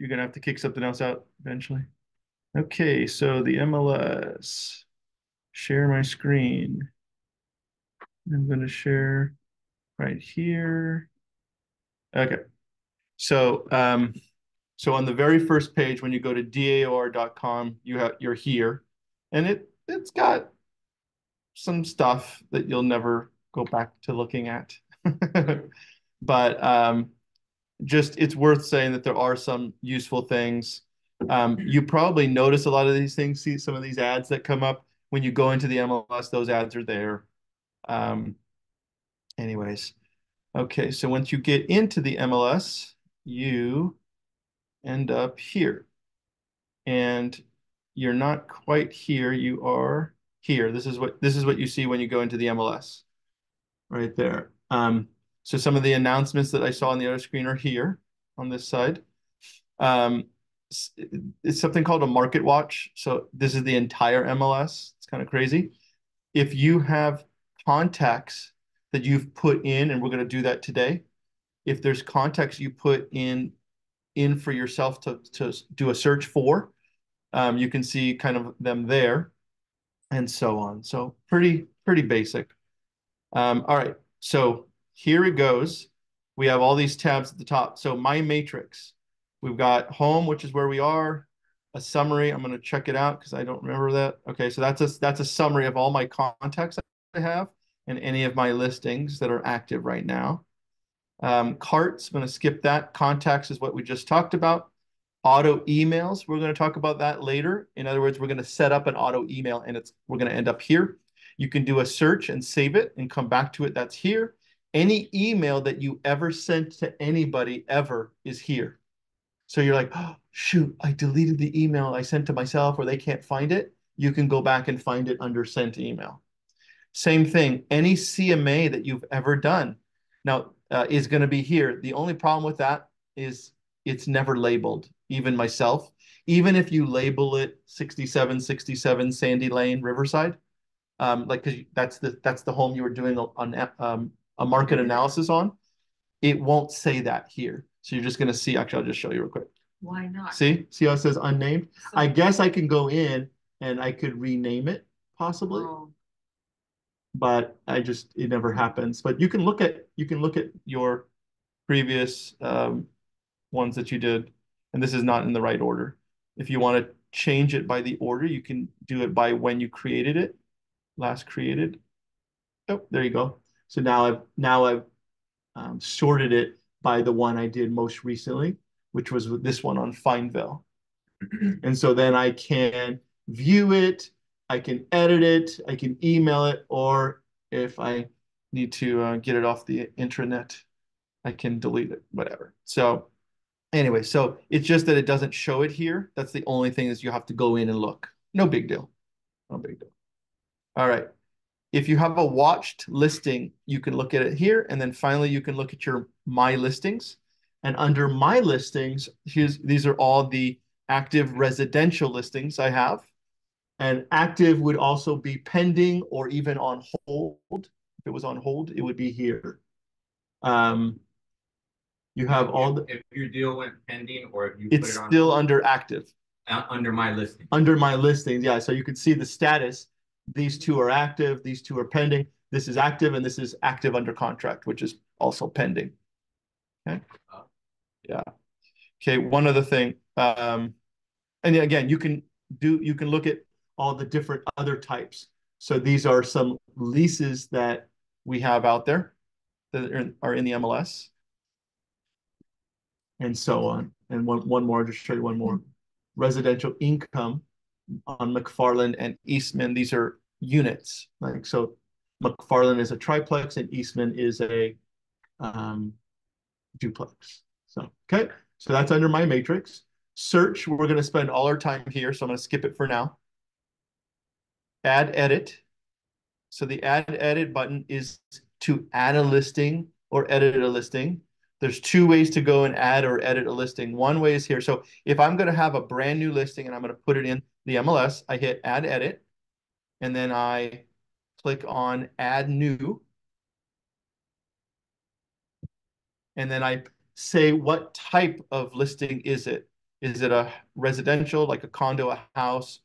you're gonna have to kick something else out eventually. Okay, so the MLS, share my screen. I'm gonna share right here. Okay, so um, so on the very first page, when you go to daor.com, you have you're here, and it it's got some stuff that you'll never go back to looking at. but um, just it's worth saying that there are some useful things. Um, you probably notice a lot of these things, see some of these ads that come up when you go into the MLS, those ads are there. Um, anyways, okay, so once you get into the MLS, you end up here. And you're not quite here, you are here. This is what this is what you see when you go into the MLS, right there. Um, so some of the announcements that I saw on the other screen are here on this side. Um, it's something called a market watch. So this is the entire MLS. It's kind of crazy. If you have contacts that you've put in, and we're going to do that today, if there's contacts you put in in for yourself to, to do a search for, um, you can see kind of them there and so on. So pretty, pretty basic. Um, all right, so here it goes. We have all these tabs at the top. So my matrix, we've got home, which is where we are, a summary. I'm going to check it out because I don't remember that. Okay, so that's a, that's a summary of all my contacts I have and any of my listings that are active right now. Um, carts, I'm going to skip that. Contacts is what we just talked about. Auto emails, we're going to talk about that later. In other words, we're going to set up an auto email and it's we're going to end up here. You can do a search and save it and come back to it. That's here. Any email that you ever sent to anybody ever is here. So you're like, oh, shoot, I deleted the email I sent to myself or they can't find it. You can go back and find it under sent email. Same thing, any CMA that you've ever done now uh, is going to be here. The only problem with that is it's never labeled even myself. Even if you label it 67, 67 Sandy Lane, Riverside, um, like because that's the that's the home you were doing on um, a market analysis on, it won't say that here. So you're just going to see. Actually, I'll just show you real quick. Why not? See, see how it says unnamed. So, I guess I can go in and I could rename it possibly. Oh. But I just it never happens. But you can look at you can look at your previous um, ones that you did and this is not in the right order. If you want to change it by the order, you can do it by when you created it, last created. Oh, there you go. So now I've now I've um, sorted it by the one I did most recently, which was this one on Fineville. and so then I can view it, I can edit it, I can email it, or if I need to uh, get it off the intranet, I can delete it, whatever. So Anyway, so it's just that it doesn't show it here. That's the only thing is you have to go in and look. No big deal. No big deal. All right. If you have a watched listing, you can look at it here. And then finally, you can look at your My Listings. And under My Listings, here's these are all the active residential listings I have. And active would also be pending or even on hold. If it was on hold, it would be here. Um, you have all the, If your deal went pending or if you put it's it on. still under active, uh, Under my listing. under my listings. Yeah, so you can see the status. These two are active, these two are pending. This is active and this is active under contract, which is also pending. Okay. Uh. Yeah. Okay, one other thing. Um, and again, you can do, you can look at all the different other types. So these are some leases that we have out there that are in, are in the MLS and so on. And one, one more, I'll just show you one more. Residential income on McFarland and Eastman. These are units. Like so McFarland is a triplex and Eastman is a um, duplex. So, okay. So that's under my matrix. Search, we're going to spend all our time here. So I'm going to skip it for now. Add edit. So the add edit button is to add a listing or edit a listing there's two ways to go and add or edit a listing. One way is here. So if I'm going to have a brand new listing and I'm going to put it in the MLS, I hit add edit and then I click on add new. And then I say what type of listing is it. Is it a residential, like a condo, a house,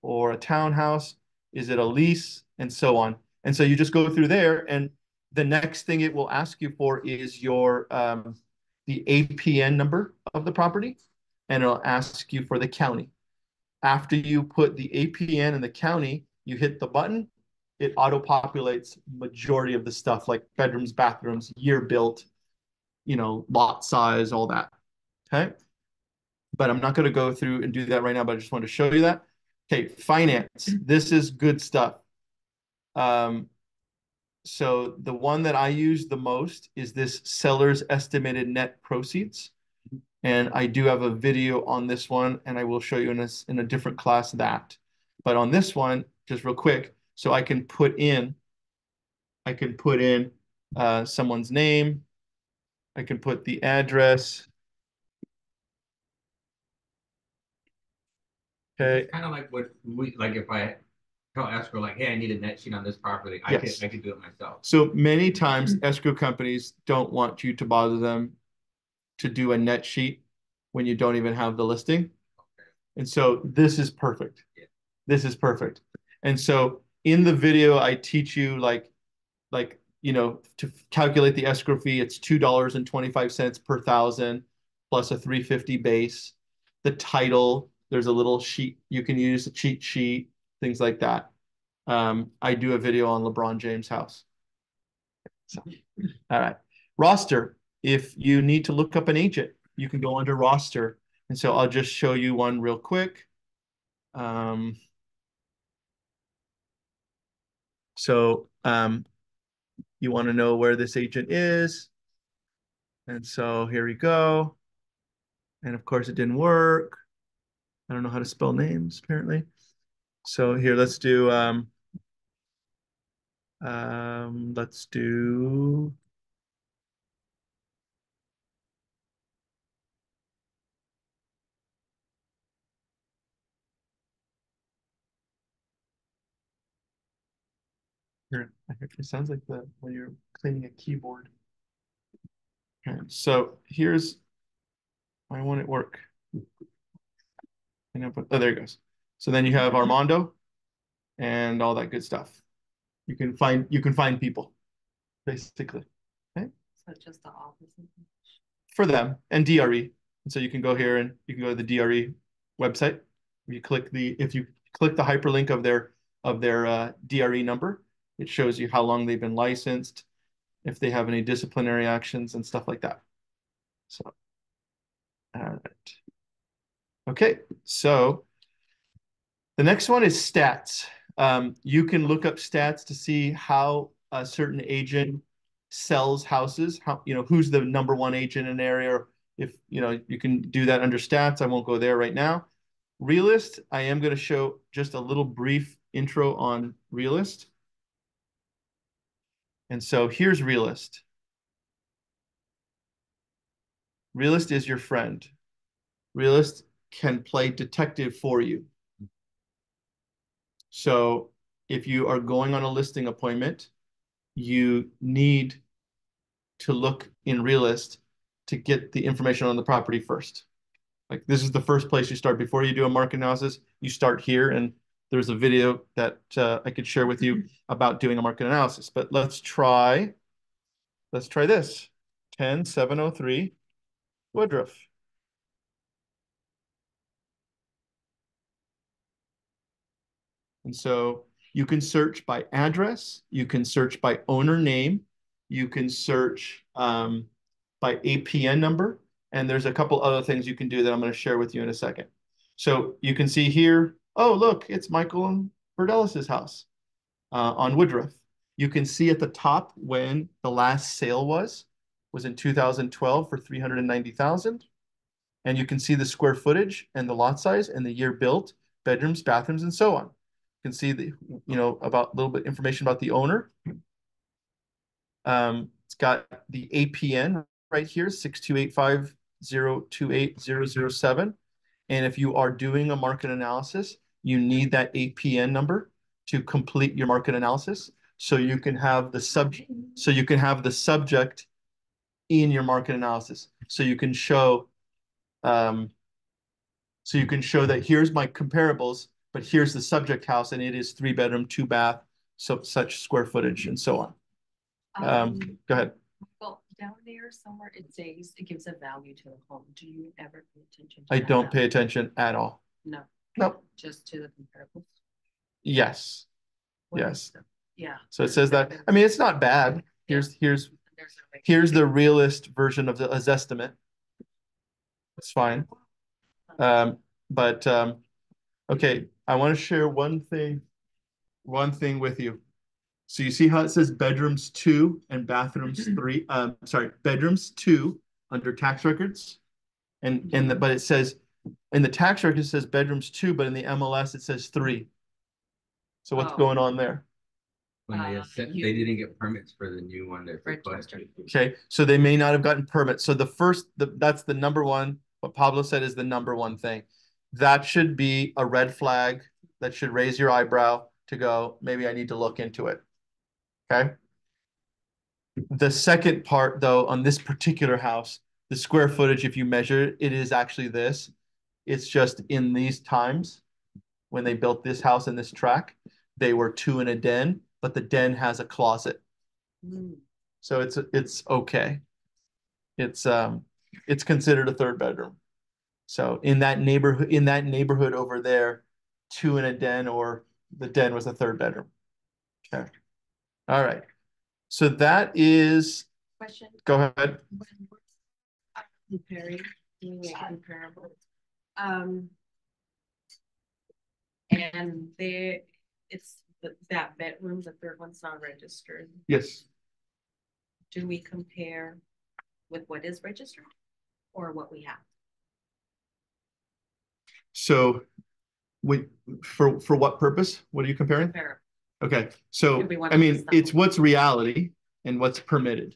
or a townhouse? Is it a lease? And so on. And so you just go through there, and the next thing it will ask you for is your um, the APN number of the property, and it'll ask you for the county. After you put the APN and the county, you hit the button, it auto-populates majority of the stuff like bedrooms, bathrooms, year built, you know, lot size, all that. Okay. But I'm not going to go through and do that right now, but I just want to show you that. Okay, finance. This is good stuff. Um, so the one that I use the most is this seller's estimated net proceeds. And I do have a video on this one, and I will show you in a, in a different class that. But on this one, just real quick, so I can put in, I can put in uh, someone's name. I can put the address. Okay. Kind of like what we, like if I tell escrow, like, hey, I need a net sheet on this property, I Yes. I could do it myself. So many times escrow companies don't want you to bother them to do a net sheet when you don't even have the listing. Okay. And so this is perfect. Yeah. This is perfect. And so in the video, I teach you like, like, you know, to calculate the escrow fee, it's two dollars and twenty-five cents per thousand plus a three fifty base. The title, there's a little sheet you can use, a cheat sheet, things like that. Um, I do a video on LeBron James' house. So, all right. Roster. If you need to look up an agent, you can go under roster. And so I'll just show you one real quick. Um, so um, you want to know where this agent is. And so here we go. And of course, it didn't work. I don't know how to spell names, apparently. So here, let's do, um, um, let's do, here, it sounds like the, when you're cleaning a keyboard. Okay, so here's, why I want it work. And I put, oh, there it goes. So then you have Armando and all that good stuff. You can find, you can find people, basically. So just the office. for them and DRE. And so you can go here and you can go to the DRE website. You click the if you click the hyperlink of their of their uh, DRE number, it shows you how long they've been licensed, if they have any disciplinary actions and stuff like that. So, all right. Okay, so the next one is stats. Um, you can look up stats to see how a certain agent sells houses, how, you know, who's the number one agent in an area. If, you know, you can do that under stats. I won't go there right now. Realist, I am going to show just a little brief intro on Realist. And so here's Realist. Realist is your friend. Realist can play detective for you. So if you are going on a listing appointment, you need to look in Realist to get the information on the property first. Like this is the first place you start before you do a market analysis. You start here, and there's a video that uh, I could share with you about doing a market analysis. But let's try. Let's try this. 10703 Woodruff. And so you can search by address, you can search by owner name, you can search um, by APN number, and there's a couple other things you can do that I'm going to share with you in a second. So you can see here, oh, look, it's Michael and Berdelis's house uh, on Woodruff. You can see at the top when the last sale was, was in 2012 for 390,000. And you can see the square footage and the lot size and the year built, bedrooms, bathrooms, and so on. You can see the, you know, about a little bit information about the owner. Um, it's got the APN right here, 62850280007. And if you are doing a market analysis, you need that APN number to complete your market analysis. So you can have the sub, so you can have the subject in your market analysis. So you can show, um, So you can show that here's my comparables, but here's the subject house and it is three bedroom, two bath, so such square footage and so on. Um, go ahead. Well, down there somewhere it says it gives a value to the home. Do you ever pay attention? to I that don't pay attention at all. No, Nope. just to the comparables. Yes. What Yes. the- Yeah. So it says that, I mean, it's not bad. Here's, here's, There's a rate. here's the realist version of the Zestimate. It's fine. Um, but, um, okay, I want to share one thing, one thing with you. So you see how it says bedrooms two and bathrooms three, um, sorry, bedrooms two under tax records? And, and, the- but it says, in the tax record, it says bedrooms two, but in the MLS, it says three. So what's Oh. going on there? When they Uh, accept, you- they didn't get permits for the new one that's Registered. requested. Okay, so they may not have gotten permits. So the first, the, that's the number one, what Pablo said is the number one thing. That should be a red flag that should raise your eyebrow to go, maybe I need to look into it. Okay? The second part, though, on this particular house, the square footage, if you measure it, it is actually this. It's just in these times, when they built this house and this track, they were two in a den, but the den has a closet. Mm, So it's it's okay. It's um it's considered a third bedroom. So in that neighborhood in that neighborhood over there, two in a den or the den was a third bedroom. Okay. All right. So that is Question. go ahead. uh, Comparing, comparable. Um. And they, it's the- that bedroom, the third one's not registered. Yes. Do we compare with what is registered? Or what we have? So wait for for what purpose? What are you comparing? Compare. Okay, so we I mean, it's what's reality and what's permitted.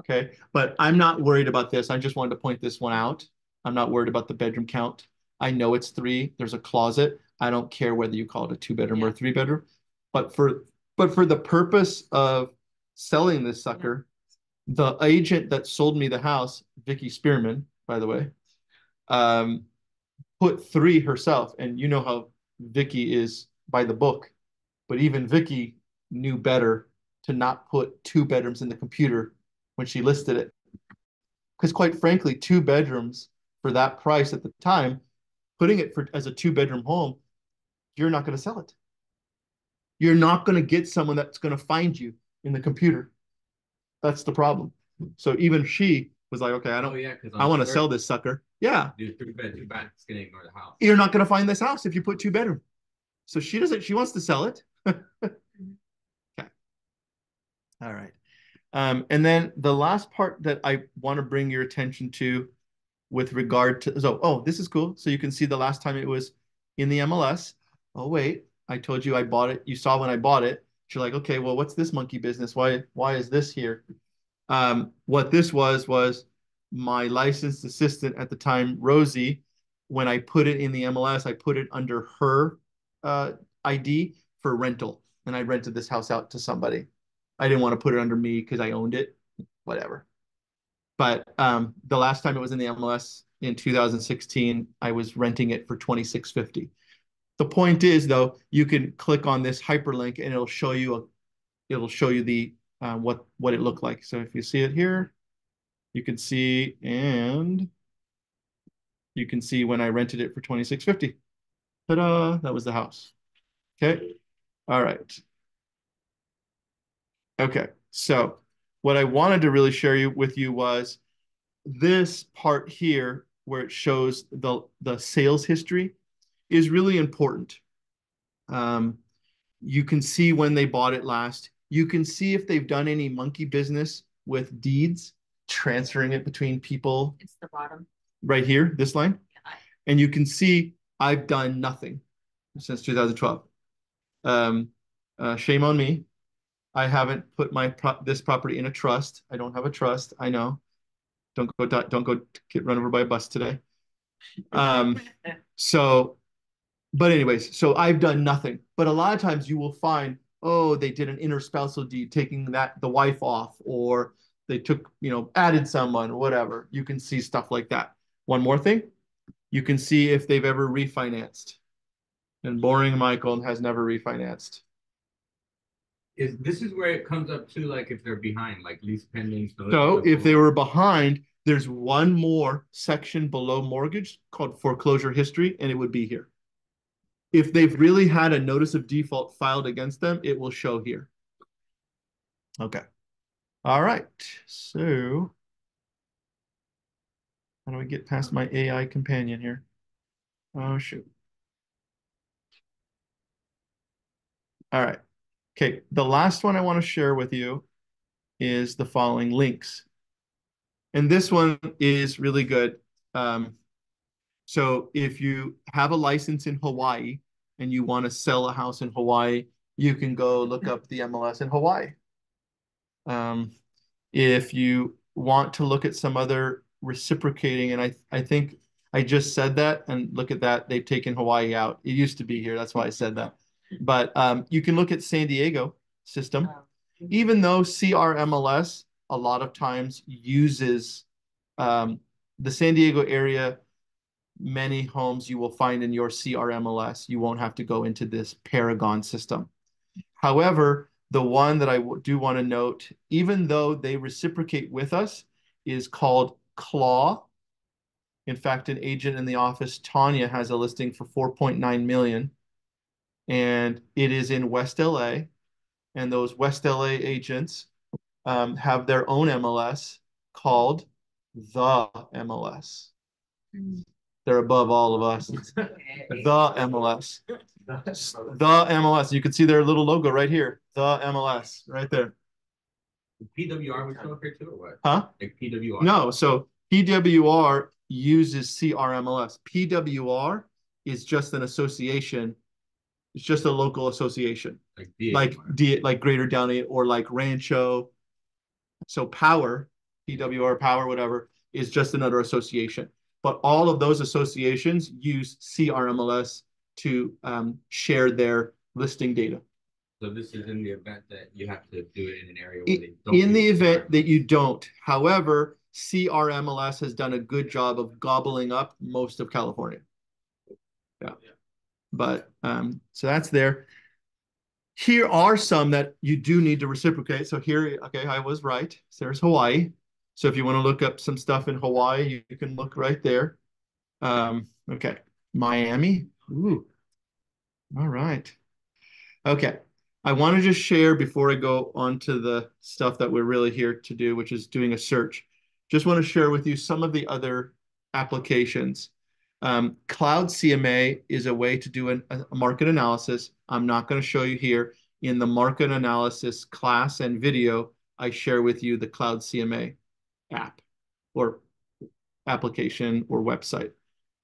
Okay, but I'm not worried about this. I just wanted to point this one out. I'm not worried about the bedroom count. I know it's three. There's a closet. I don't care whether you call it a two bedroom or a three bedroom. But for but for the purpose of selling this sucker, the agent that sold me the house, Vicky Spearman, by the way, um, put three herself. And you know how Vicky is by the book. But even Vicky knew better to not put two bedrooms in the computer when she listed it. Because quite frankly, two bedrooms for that price at the time, putting it for as a two bedroom home, you're not going to sell it. You're not going to get someone that's going to find you in the computer. That's the problem. So even she was like, okay, I Oh, don't, yeah. I want to sell this sucker. Yeah, three bed, two bath, it's gonna ignore the house. you're not going to find this house if you put two bedroom. So she doesn't, she wants to sell it. Okay. All right. Um, and then the last part that I want to bring your attention to with regard to, so, oh, this is cool. So you can see the last time it was in the MLS. Oh, wait, I told you I bought it. You saw when I bought it. You're like, okay, well, what's this monkey business? Why, why is this here? Um, what this was, was my licensed assistant at the time, Rosie, when I put it in the MLS, I put it under her uh, ID for rental. And I rented this house out to somebody. I didn't want to put it under me because I owned it, whatever. But um, the last time it was in the MLS in 2016, I was renting it for 2650. The point is, though, you can click on this hyperlink and it'll show you a, it'll show you the uh, what what it looked like. So if you see it here, you can see and you can see when I rented it for 2650. Ta-da! That was the house. Okay. All right. Okay. So what I wanted to really share you with you was this part here where it shows the the sales history is really important. Um, you can see when they bought it last. You can see if they've done any monkey business with deeds, transferring it between people It's the bottom. right here, this line. I- And you can see I've done nothing since 2012. Um, uh, shame on me. I haven't put my pro this property in a trust. I don't have a trust. I know. Don't go don't go get run over by a bus today. Um, so, but anyways, so I've done nothing. But a lot of times you will find, oh, they did an interspousal deed, taking that the wife off, or they took, you know, added someone, whatever. You can see stuff like that. One more thing, You can see if they've ever refinanced. And Boring Michael has never refinanced. Is, this is where it comes up to like if they're behind, like lis pendens. So if they were behind, there's one more section below mortgage called foreclosure history, and it would be here. If they've really had a notice of default filed against them, it will show here. Okay. All right. So how do I get past my AI companion here? Oh, shoot. All right. Okay. The last one I want to share with you is the following links. And this one is really good. Um, so if you have a license in Hawaii and you want to sell a house in Hawaii, you can go look up the MLS in Hawaii. Um, if you want to look at some other reciprocating, and I I think I just said that, and look at that, they've taken Hawaii out. It used to be here, that's why I said that. But um, you can look at San Diego system, even though CRMLS a lot of times uses um, the San Diego area. Many homes you will find in your CRMLS. You won't have to go into this Paragon system. However, the one that I do want to note, even though they reciprocate with us, is called Claw. In fact, an agent in the office, Tanya, has a listing for 4.9 million. And it is in West LA. And those West LA agents um, have their own MLS called the MLS. Mm. They're above all of us. The MLS. The MLS. You can see their little logo right here. The MLS, right there. PWR would show up here too, or what? Huh? Like PWR. No, so PWR uses CRMLS. PWR is just an association. It's just a local association, like like, D, like Greater Downey or like Rancho. So Power, PWR Power, whatever, is just another association. But all of those associations use CRMLS to um, share their listing data. So this is in the event that you have to do it in an area where they don't. In the event that you don't. However, CRMLS has done a good job of gobbling up most of California. Yeah. yeah. But um, so that's there. Here are some that you do need to reciprocate. So here, okay, I was right. So there's Hawaii. So if you want to look up some stuff in Hawaii, you, you can look right there. Um, okay, Miami. Ooh. All right. Okay. I want to just share before I go on to the stuff that we're really here to do, which is doing a search. Just want to share with you some of the other applications. Um, Cloud CMA is a way to do an, a market analysis. I'm not going to show you here. In the market analysis class and video, I share with you the Cloud CMA app or application or website.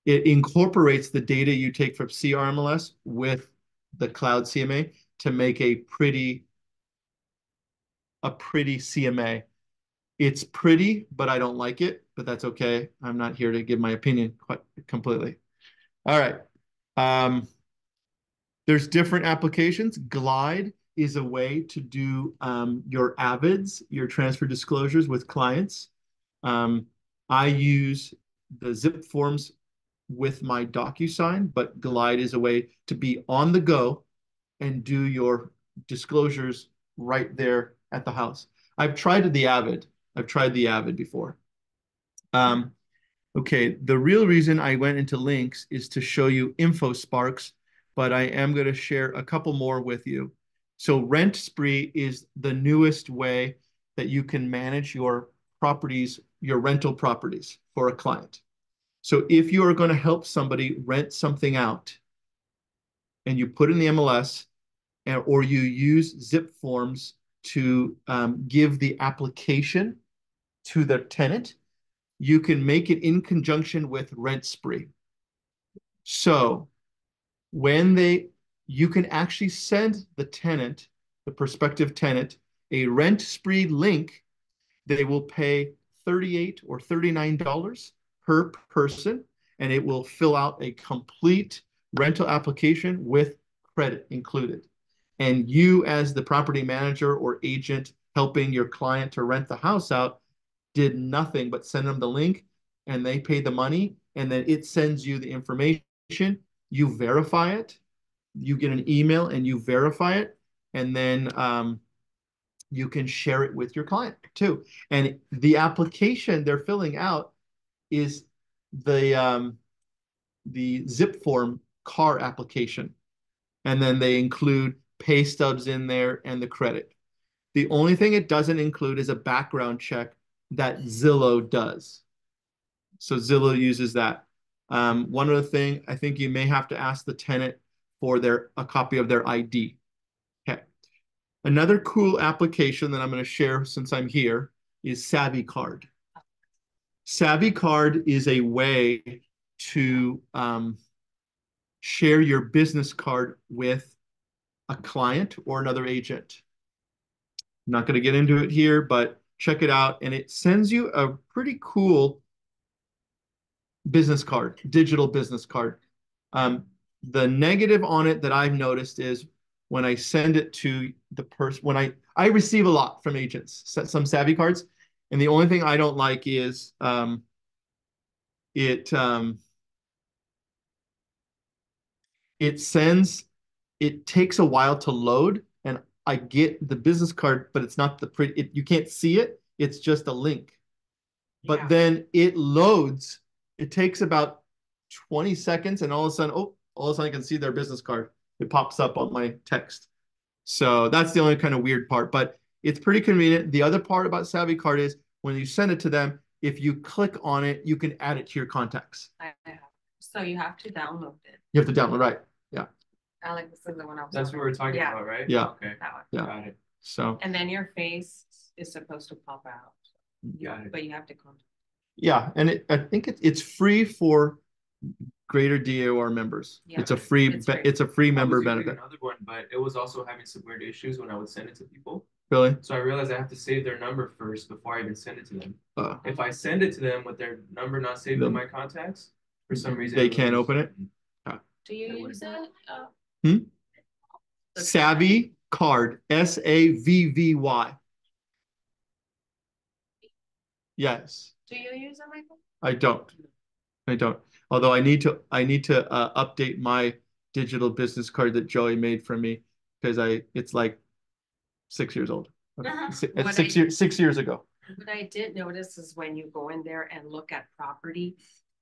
It incorporates the data you take from CRMLS with the Cloud CMA to make a pretty a pretty CMA. It's pretty, but I don't like it, but that's okay. I'm not here to give my opinion quite completely. All right. Um, there's different applications. Glide is a way to do um, your AVIDs, your transfer disclosures with clients. Um, I use the zip forms with my DocuSign, but Glide is a way to be on the go and do your disclosures right there at the house. I've tried the Avid. I've tried the Avid before. Um, okay, the real reason I went into links is to show you InfoSparks, but I am going to share a couple more with you. So Rent Spree is the newest way that you can manage your properties, your rental properties for a client. So if you are going to help somebody rent something out and you put in the MLS or you use zip forms to um, give the application to the tenant, you can make it in conjunction with Rent Spree. So when they, you can actually send the tenant, the prospective tenant, a Rent Spree link. They will pay 38 or $39 per person, and it will fill out a complete rental application with credit included. And you, as the property manager or agent helping your client to rent the house out, did nothing but send them the link, and they pay the money, and then it sends you the information. You verify it. You get an email and you verify it, and then um, you can share it with your client too. And the application they're filling out is the um, the zip form car application. And then they include pay stubs in there and the credit. The only thing it doesn't include is a background check that Zillow does. So Zillow uses that. Um, one other thing, I think you may have to ask the tenant for their a copy of their ID. Okay. Another cool application that I'm going to share since I'm here is Savvy Card. Savvy Card is a way to um, share your business card with a client or another agent. I'm not going to get into it here, but check it out. And it sends you a pretty cool business card, digital business card. Um, the negative on it that I've noticed is when I send it to the person, when I, I receive a lot from agents, some savvy cards. And the only thing I don't like is um, it, um, it sends, it takes a while to load. I get the business card, but it's not the pretty, it, you can't see it. It's just a link. But Yeah. then it loads. It takes about 20 seconds, and all of a sudden, oh, all of a sudden I can see their business card. It pops up on my text. So that's the only kind of weird part, but it's pretty convenient. The other part about Savvy Card is when you send it to them, if you click on it, you can add it to your contacts. I I have, so you have to download it. You have to download, right? Alex, this is the one I was. That's what we're talking Yeah. about, right? Yeah. Okay, That one. Yeah. got it, So, And then your face is supposed to pop out, got it. but you have to contact. yeah, and it, I think it, it's free for greater DOR members. Yeah, It's a free, it's be- free. it's a free member benefit. Another one, but it was also having some weird issues when I would send it to people. Really? So I realized I have to save their number first before I even send it to them. Uh, If I send it to them with their number not saved Then- in my contacts, for some reason. They can't was- open it? Do you That use wouldn't it? uh, Hmm? Savvy Card, S A V V Y. Yes. Do you use it, Michael? I don't. I don't. Although I need to, I need to uh, update my digital business card that Joey made for me because I, it's like six years old. Uh-huh. It's six years, six years ago. What I did notice is when you go in there and look at property,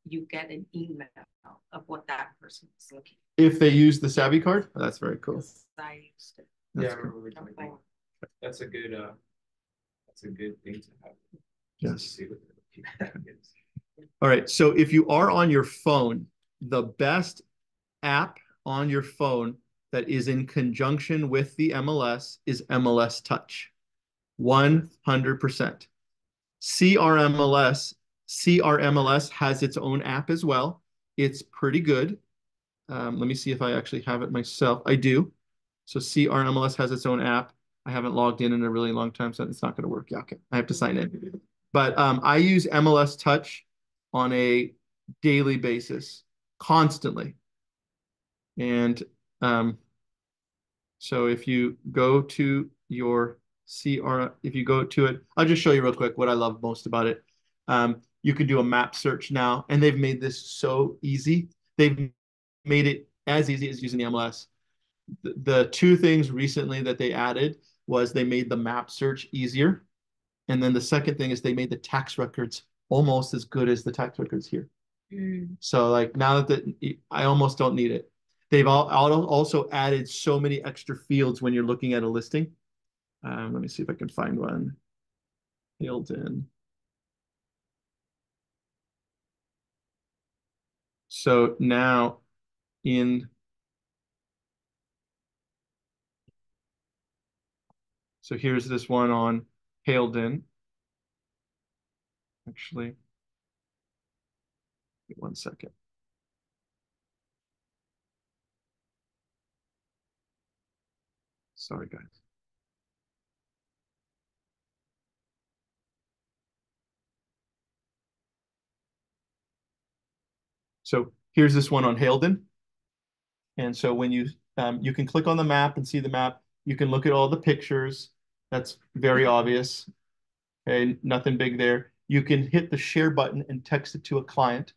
you get an email of what that person is looking. If they use the Savvy card, oh, that's very cool. I used it. Yeah, I That's cool. remember we Okay. That's a good, uh, that's a good thing to have. Yes. see what they're looking at. All right. So if you are on your phone, the best app on your phone that is in conjunction with the MLS is MLS Touch. 100%. CRMLS, CRMLS has its own app as well. It's pretty good. Um, let me see if I actually have it myself. I do. So CRMLS has its own app. I haven't logged in in a really long time, so it's not going to work. Yeah, okay. I have to sign in. But um, I use MLS Touch on a daily basis, constantly. And um, so if you go to your CR, if you go to it, I'll just show you real quick what I love most about it. Um, you can do a map search now, and they've made this so easy. They've made it as easy as using the MLS. The, the two things recently that they added was they made the map search easier. And then the second thing is they made the tax records almost as good as the tax records here. So like now that the, I almost don't need it. They've all also added so many extra fields when you're looking at a listing. Um, let me see if I can find one. Hilton. So now in So here's this one on Haledon. Actually, one second. Sorry, guys. So here's this one on Haledon. And so when you um, you can click on the map and see the map, you can look at all the pictures. That's very obvious. Okay, nothing big there. you can hit the share button and text it to a client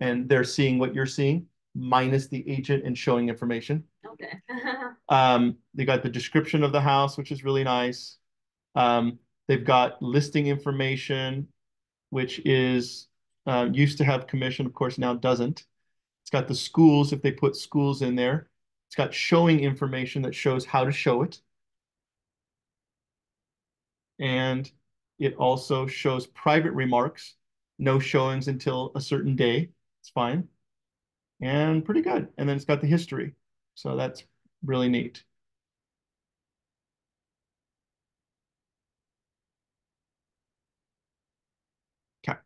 and they're seeing what you're seeing minus the agent and showing information. Okay. Um, they got the description of the house, which is really nice. Um, they've got listing information, which is uh, used to have commission, of course, now doesn't. It's got the schools if they put schools in there. It's got showing information that shows how to show it. And it also shows private remarks, no showings until a certain day. It's fine. And pretty good. And then it's got the history. So that's really neat. Okay.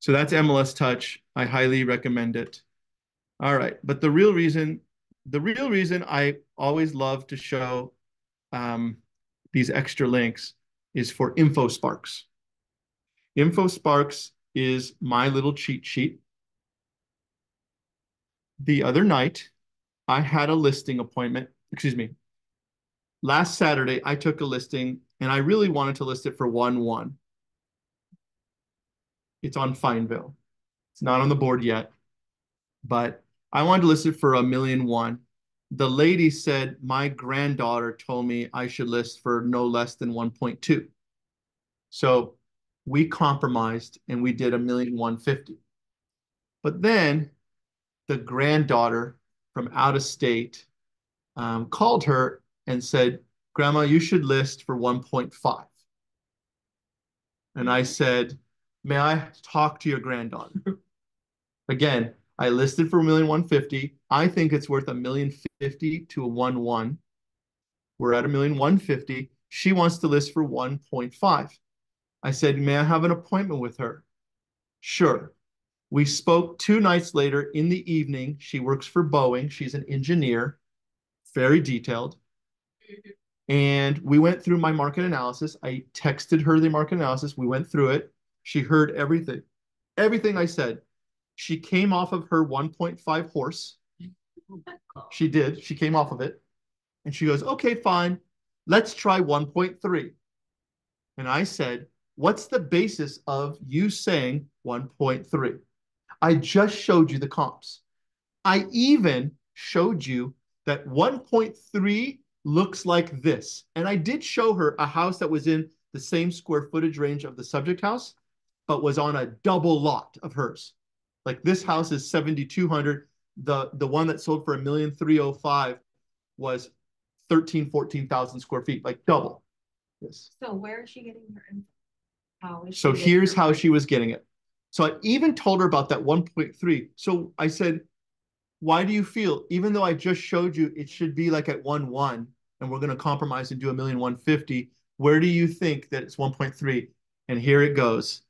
So that's MLS Touch. I highly recommend it. All right. But the real reason, the real reason I always love to show um, these extra links is for InfoSparks. InfoSparks is my little cheat sheet. The other night, I had a listing appointment, excuse me. Last Saturday, I took a listing and I really wanted to list it for 1 1. It's on Fineville. It's not on the board yet, but I wanted to list it for a million one. The lady said my granddaughter told me I should list for no less than 1.2. So we compromised and we did a million one fifty. But then the granddaughter from out of state um, called her and said, Grandma, you should list for 1.5. And I said, May I talk to your granddaughter? Again, I listed for a million one fifty. I think it's worth a million fifty to a one one. We're at a million one fifty. She wants to list for 1.5. I said, May I have an appointment with her? Sure. We spoke two nights later in the evening. She works for Boeing. She's an engineer, very detailed. And we went through my market analysis. I texted her the market analysis. We went through it. She heard everything, everything I said. She came off of her 1.5 horse. She did. She came off of it. And she goes, okay, fine. Let's try 1.3. And I said, what's the basis of you saying 1.3? I just showed you the comps. I even showed you that 1.3 looks like this. And I did show her a house that was in the same square footage range of the subject house, but was on a double lot of hers. Like this house is 7,200. The, the one that sold for a million three oh five was 13, 14,000 square feet, like double this. So where is she getting her info? How is she So here's how she was getting it. So I even told her about that 1.3. So I said, why do you feel, even though I just showed you it should be like at 1 1 and we're going to compromise and do a million 150, where do you think that it's 1.3? And here it goes.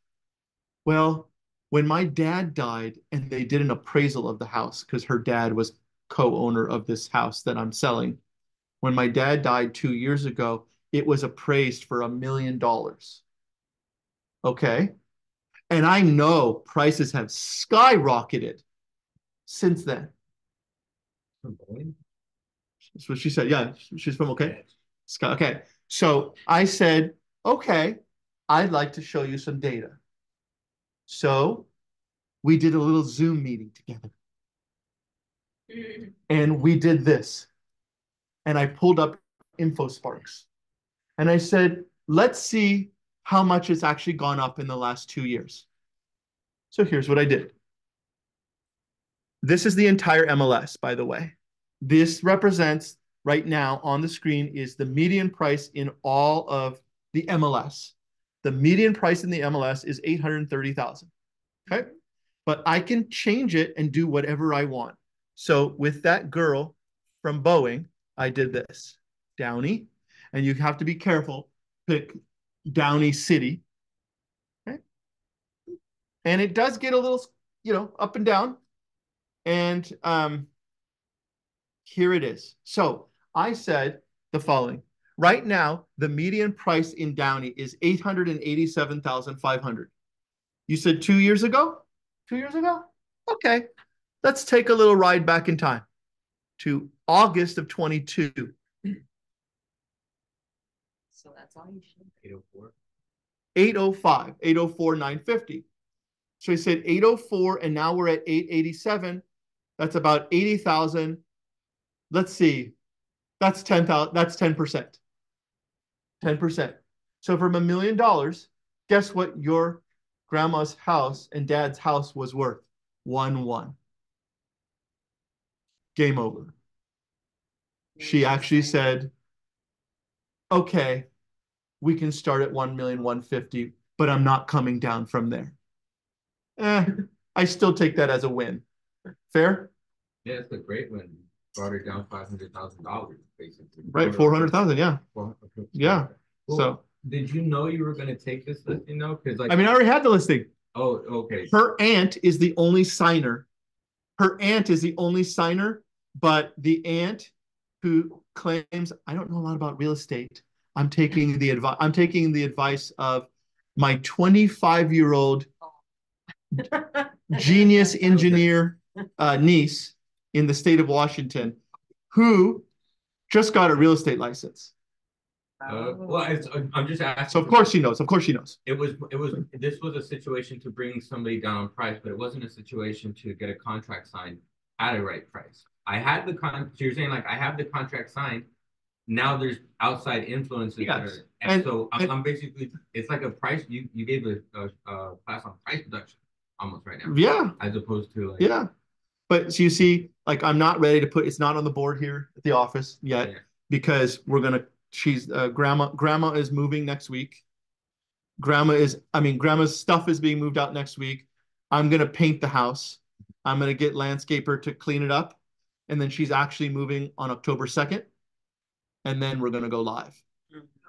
Well, when my dad died and they did an appraisal of the house, because her dad was co owner of this house that I'm selling, when my dad died two years ago, it was appraised for a million dollars. Okay. And I know prices have skyrocketed since then. That's what she said. Yeah, she's from okay. Okay. So I said, okay, I'd like to show you some data. So we did a little Zoom meeting together mm-hmm. and we did this. And I pulled up InfoSparks and I said, let's see how much it's actually gone up in the last two years. So here's what I did. This is the entire MLS, by the way. This represents right now on the screen is the median price in all of the MLS. The median price in the MLS is 830,000. Okay. But I can change it and do whatever I want. So with that girl from Boeing, I did this. Downey, and you have to be careful. Pick Downey City. Okay. And it does get a little, you know, up and down. And um, here it is. So I said the following. Right now, the median price in Downey is 887,500. You said two years ago? Two years ago? Okay. Let's take a little ride back in time to August of 22. So that's all you should. Eight oh four. 805, 804, 950. So he said 804, and now we're at 887. That's about 80,000. Let's see. That's 10,000. That's 10%. 10%. So from a million dollars, guess what your grandma's house and dad's house was worth? One one. Game over. She actually said, okay, we can start at 1 million 150, but I'm not coming down from there. Eh, I still take that as a win. Fair? Yeah, it's a great one. Brought her down five hundred thousand dollars, basically. Right, 400,000, yeah. Four- Yeah. Well, So, Did you know you were gonna take this listing though? Cause like. I mean, I already had the listing. Oh, okay. Her aunt is the only signer. Her aunt is the only signer, but the aunt who claims, I don't know a lot about real estate. I'm taking the advice, I'm taking the advice of my 25 year old genius engineer uh, niece in the state of Washington who just got a real estate license. Uh, well, it's, I'm just asking. So of course she knows. Of course she knows. It was, it was, this was a situation to bring somebody down on price, but it wasn't a situation to get a contract signed at a right price. I had the con, so you're saying like, I have the contract signed. Now there's outside influences. that Yes, are- And and- so I'm, and- I'm basically, it's like a price, you, you gave a, a, a class on price reduction almost right now, Yeah. as opposed to like. Yeah. But so you see, like I'm not ready to put it's not on the board here at the office yet Yeah. because we're gonna she's uh, grandma grandma is moving next week. Grandma is I mean grandma's stuff is being moved out next week. I'm gonna paint the house. I'm gonna get landscaper to clean it up. And then she's actually moving on October 2nd. And then we're gonna go live.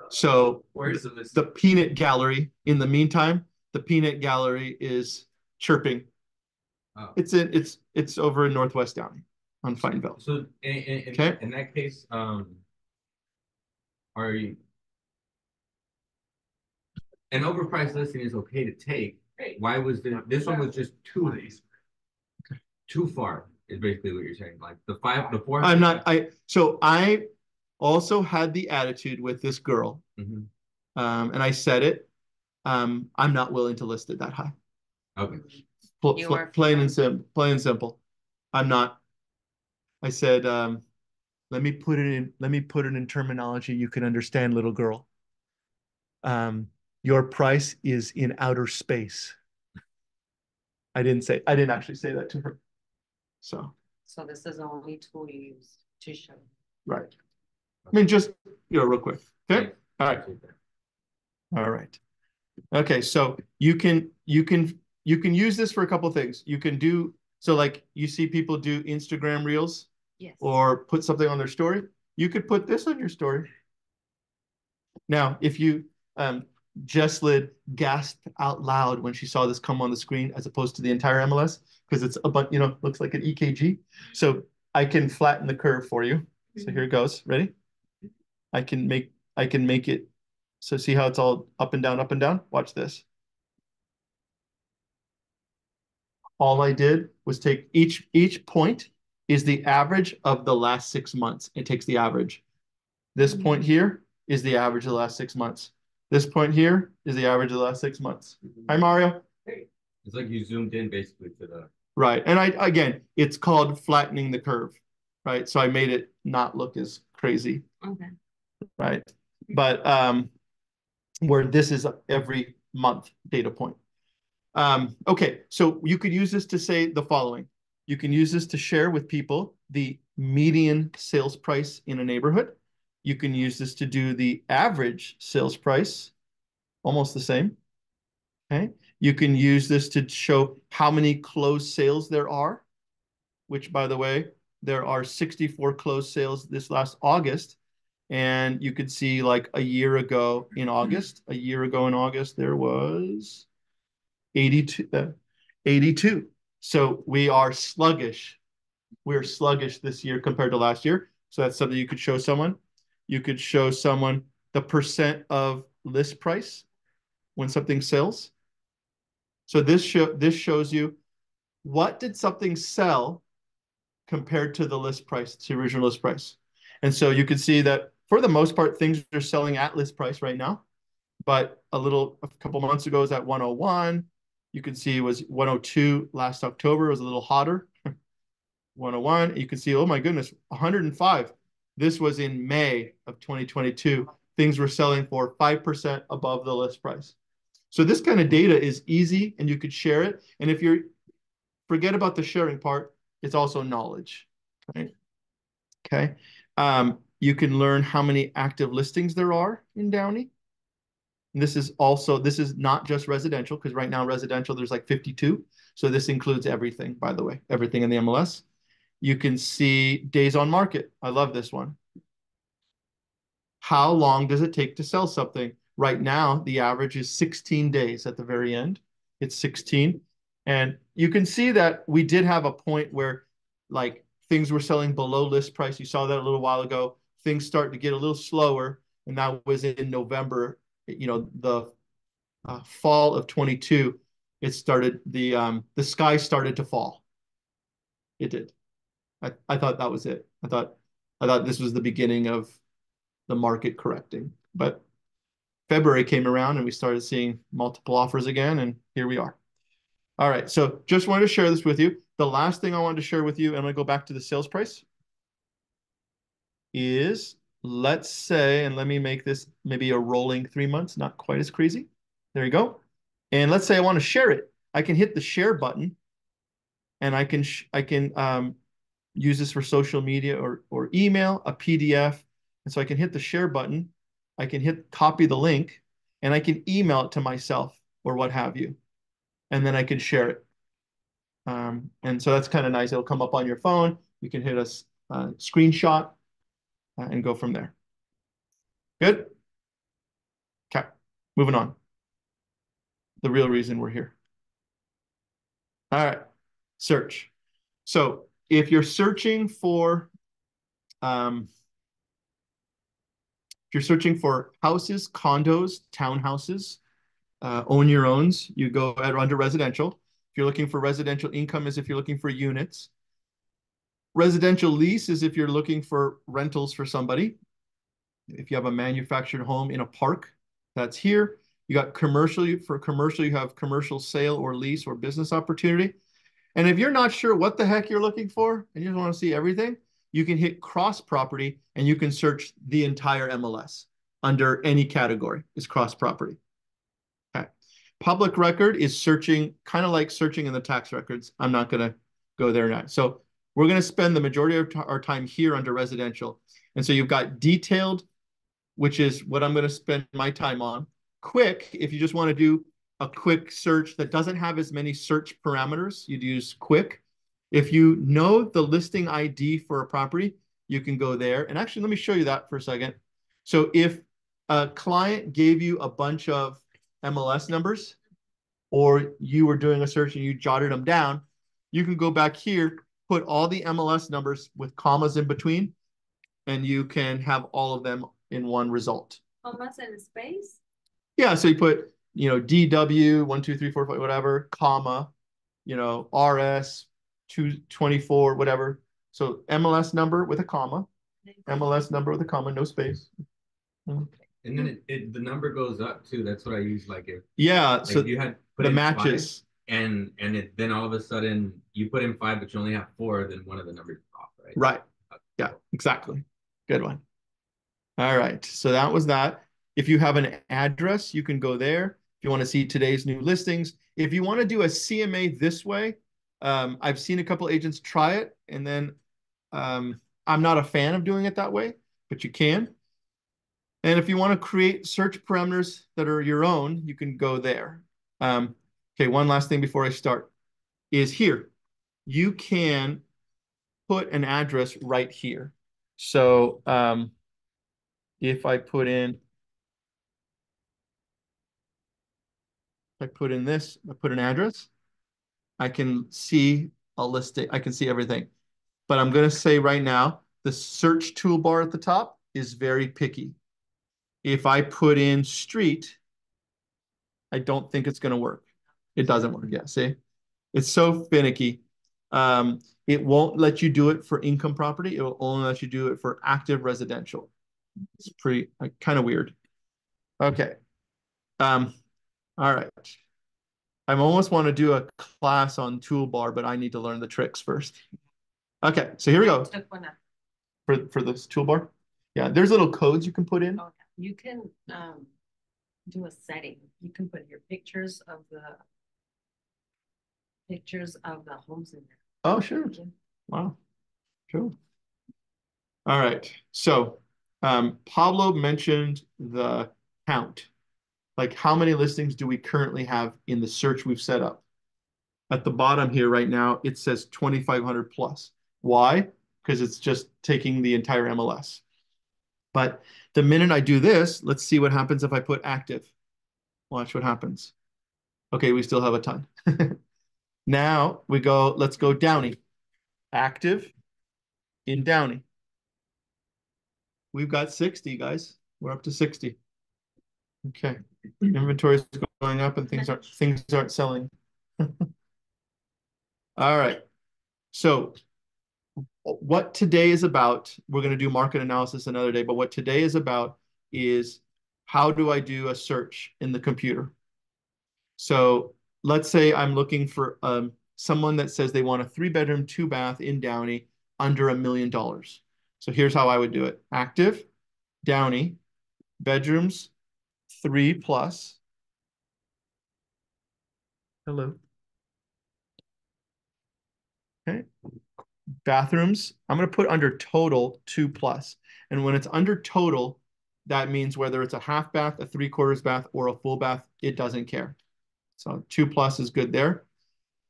So Where's the the peanut gallery in the meantime, the peanut gallery is chirping Oh. it's in it's it's over in Northwest Downey on Fineville. So in, in, in, Okay. in that case, um. Are you? An overpriced listing is okay to take. Why was the, this one was just too, too far, is basically what you're saying, like the five, the four. I'm not I so I also had the attitude with this girl, Mhm. um, and I said it. Um, I'm not willing to list it that high. Okay, Pl- You pl- are plain and fine. simple, plain and simple. I'm not. I said, um, let me put it in, let me put it in terminology you can understand, little girl. Um, your price is in outer space. I didn't say, I didn't actually say that to her. So, So this is the only tool you use to show. right. I mean, just, you know, real quick. Okay, All right. All right. Okay, so you can, you can, you can use this for a couple things. You can do, so like you see people do Instagram reels. Yes. or put something on their story, you could put this on your story. Now, if you, um, Jesslyn gasped out loud when she saw this come on the screen as opposed to the entire MLS, because it's a bunch, you know, looks like an EKG. So I can flatten the curve for you. So here it goes. Ready? I can make, I can make it. So see how it's all up and down, up and down? Watch this. All I did was take each, each point is the average of the last six months. It takes the average. This point here is the average of the last six months. This point here is the average of the last six months. Hi, Mario. Hey. It's like you zoomed in basically to the, Right. And I, again, it's called flattening the curve, right? So I made it not look as crazy, Okay. right? But, um, where this is every month data point. Um, okay, so you could use this to say the following. You can use this to share with people the median sales price in a neighborhood. You can use this to do the average sales price, almost the same. Okay, you can use this to show how many closed sales there are, which by the way, there are 64 closed sales this last August. And you could see like a year ago in August, a year ago in August, there was 82, uh, 82. So we are sluggish. We're sluggish this year compared to last year. So that's something you could show someone. You could show someone the percent of list price when something sells. So this show this shows you what did something sell compared to the list price, the original list price. And so you can see that for the most part, things are selling at list price right now. But a little, a couple months ago, was at one oh one. You can see it was one oh two last October, it was a little hotter. One oh one, you can see, oh my goodness, hundred and five. This was in May of twenty twenty-two. Things were selling for five percent above the list price. So this kind of data is easy and you could share it. And if you're, forget about the sharing part, it's also knowledge, right? Okay. Um, you can learn how many active listings there are in Downey. This is also, this is not just residential, because right now residential, there's like 52. So this includes everything, by the way, everything in the MLS. You can see days on market. I love this one. How long does it take to sell something? Right now, the average is 16 days at the very end. It's 16. And you can see that we did have a point where like things were selling below list price. You saw that a little while ago. Things start to get a little slower. And that was in November, you know, the uh, fall of 22. It started, the, um, the sky started to fall. It did. I, I thought that was it. I thought, I thought this was the beginning of the market correcting, but February came around and we started seeing multiple offers again, and here we are. All right, so just wanted to share this with you. The last thing I wanted to share with you, and I'm gonna go back to the sales price, is let's say, and let me make this maybe a rolling three months, not quite as crazy. There you go. And let's say I want to share it. I can hit the share button, and I can I can um, use this for social media or or email, a PDF, and so I can hit the share button I can hit copy the link and I can email it to myself or what have you. And then I can share it. Um, and so that's kind of nice. It'll come up on your phone. You can hit a uh, screenshot uh, and go from there. Good? Okay, moving on. The real reason we're here. All right, search. So if you're searching for um, if you're searching for houses, condos, townhouses, uh, own your owns, you go under residential. If you're looking for residential income is if you're looking for units. Residential lease is if you're looking for rentals for somebody. If you have a manufactured home in a park, that's here. You got commercial, for commercial, you have commercial sale or lease or business opportunity. And if you're not sure what the heck you're looking for and you just want to see everything, you can hit cross property and you can search the entire MLS under any category is cross property. Okay. Public record is searching, kind of like searching in the tax records. I'm not going to go there now. So we're going to spend the majority of our time here under residential. And so you've got detailed, which is what I'm going to spend my time on. Quick, if you just want to do a quick search that doesn't have as many search parameters, you'd use quick. If you know the listing ID for a property, you can go there. And actually, let me show you that for a second. So if a client gave you a bunch of MLS numbers, or you were doing a search and you jotted them down, you can go back here, put all the MLS numbers with commas in between, and you can have all of them in one result. Commas and space? Yeah, so you put, you know, DW, one, two, three, four, five, whatever, comma, you know, RS, two twenty-four, whatever. So MLS number with a comma, MLS number with a comma, no space. And then it, it the number goes up too. That's what I use. Like if Yeah, like so if you had put the in matches. And and it then all of a sudden you put in five, but you only have four, then one of the numbers is off, right? Right. Yeah, exactly. Good one. All right. So that was that. If you have an address, you can go there. If you want to see today's new listings, if you want to do a CMA this way, um, I've seen a couple agents try it, and then um, I'm not a fan of doing it that way, but you can. And if you want to create search parameters that are your own, you can go there. Um, okay, one last thing before I start is here. You can put an address right here. So um, if I put in, I put in this, I put an address, I can see a listing, I can see everything. But I'm going to say right now, the search toolbar at the top is very picky. If I put in street, I don't think it's going to work. It doesn't work. Yeah, see? It's so finicky. Um, it won't let you do it for income property. It will only let you do it for active residential. It's pretty uh, kind of weird. Okay. Um, all right. I almost want to do a class on toolbar, but I need to learn the tricks first. Okay, so here we go Took one up. for for this toolbar. Yeah, there's little codes you can put in. Oh, yeah. You can, um, do a setting. You can put your pictures of the pictures of the homes in there. Oh, sure. Wow. Cool. All right. So um, Pablo mentioned the count. Like how many listings do we currently have in the search we've set up? At the bottom here right now, it says 2,500 plus. Why? Because it's just taking the entire MLS. But the minute I do this, let's see what happens if I put active. Watch what happens. Okay, we still have a ton. now we go, let's go Downey. Active in Downey. We've got 60, guys. We're up to 60. Okay. Inventory is going up and things aren't things aren't selling. All right. So what today is about, we're going to do market analysis another day, but what today is about is how do I do a search in the computer? So let's say I'm looking for um, someone that says they want a three bedroom, two bath in Downey under a million dollars. So here's how I would do it. Active, Downey, bedrooms, three plus. Hello. Okay. Bathrooms, I'm going to put under total two plus. And when it's under total, that means whether it's a half bath, a three quarters bath, or a full bath, it doesn't care. So two plus is good there.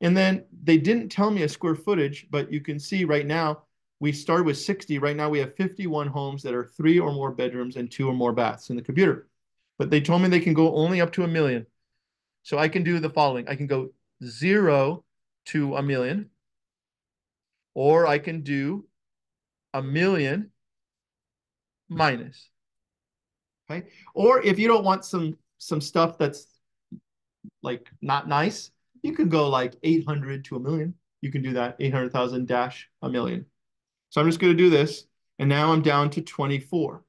And then they didn't tell me a square footage, but you can see right now, we started with 60. Right now we have 51 homes that are three or more bedrooms and two or more baths in the computer. But they told me they can go only up to a million. So I can do the following. I can go zero to a million, or I can do a million minus. Okay. Or if you don't want some some stuff that's like not nice, you could go like 800 to a million. You can do that 800,000 dash a million. So I'm just going to do this. And now I'm down to 24.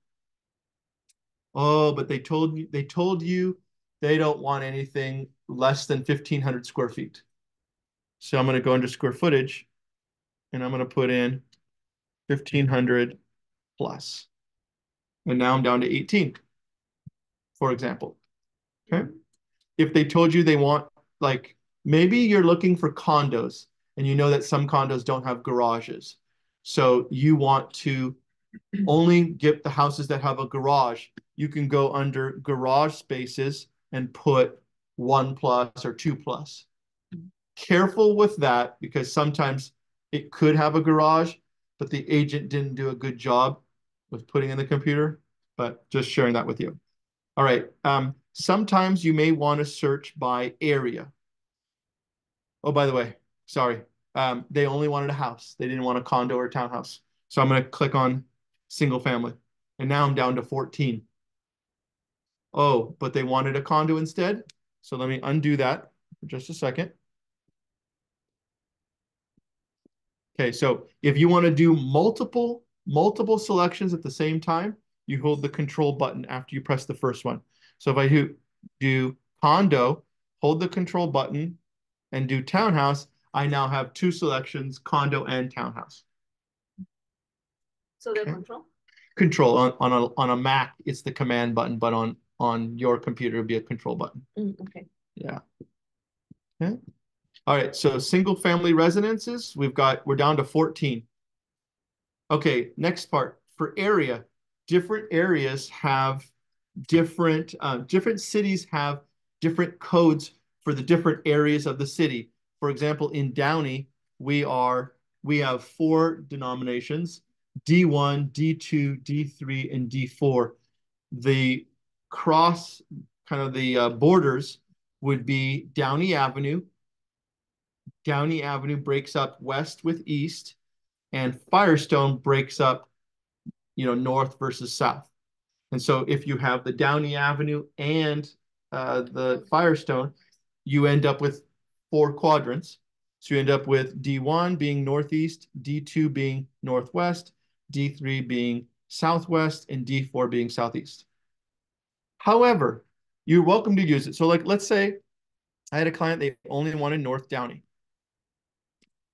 Oh, but they told you, they told you they don't want anything less than 1500 square feet. So I'm going to go under square footage and I'm going to put in 1500 plus. And now I'm down to 18, for example. Okay. If they told you they want like maybe you're looking for condos and you know that some condos don't have garages. So you want to only get the houses that have a garage. You can go under garage spaces and put one plus or two plus. Careful with that because sometimes it could have a garage, but the agent didn't do a good job with putting in the computer. But just sharing that with you. All right. Um, sometimes you may want to search by area. Oh, by the way, sorry. Um, they only wanted a house. They didn't want a condo or townhouse. So I'm going to click on single family. And now I'm down to 14. Oh, but they wanted a condo instead. So let me undo that for just a second. Okay, so if you want to do multiple, multiple selections at the same time, you hold the control button after you press the first one. So if I do, do condo, hold the control button and do townhouse, I now have two selections, condo and townhouse. So the Okay. control? Control on, on a on a Mac, it's the command button, but on on your computer it'd be a control button. Mm, okay. Yeah. Okay. All right, so single family residences, we've got we're down to 14. Okay, next part for area. Different areas have different uh, different cities have different codes for the different areas of the city. For example, in Downey, we are we have four denominations: D1, D2, D3, and D4. The cross kind of the uh, borders would be Downey Avenue. Downey Avenue breaks up west with east, and Firestone breaks up, you know, north versus south. And so if you have the Downey Avenue and uh, the Firestone, you end up with four quadrants. So you end up with D1 being northeast, D2 being northwest, D3 being southwest, and D4 being southeast. However, you're welcome to use it. So like, let's say I had a client, they only wanted North Downey.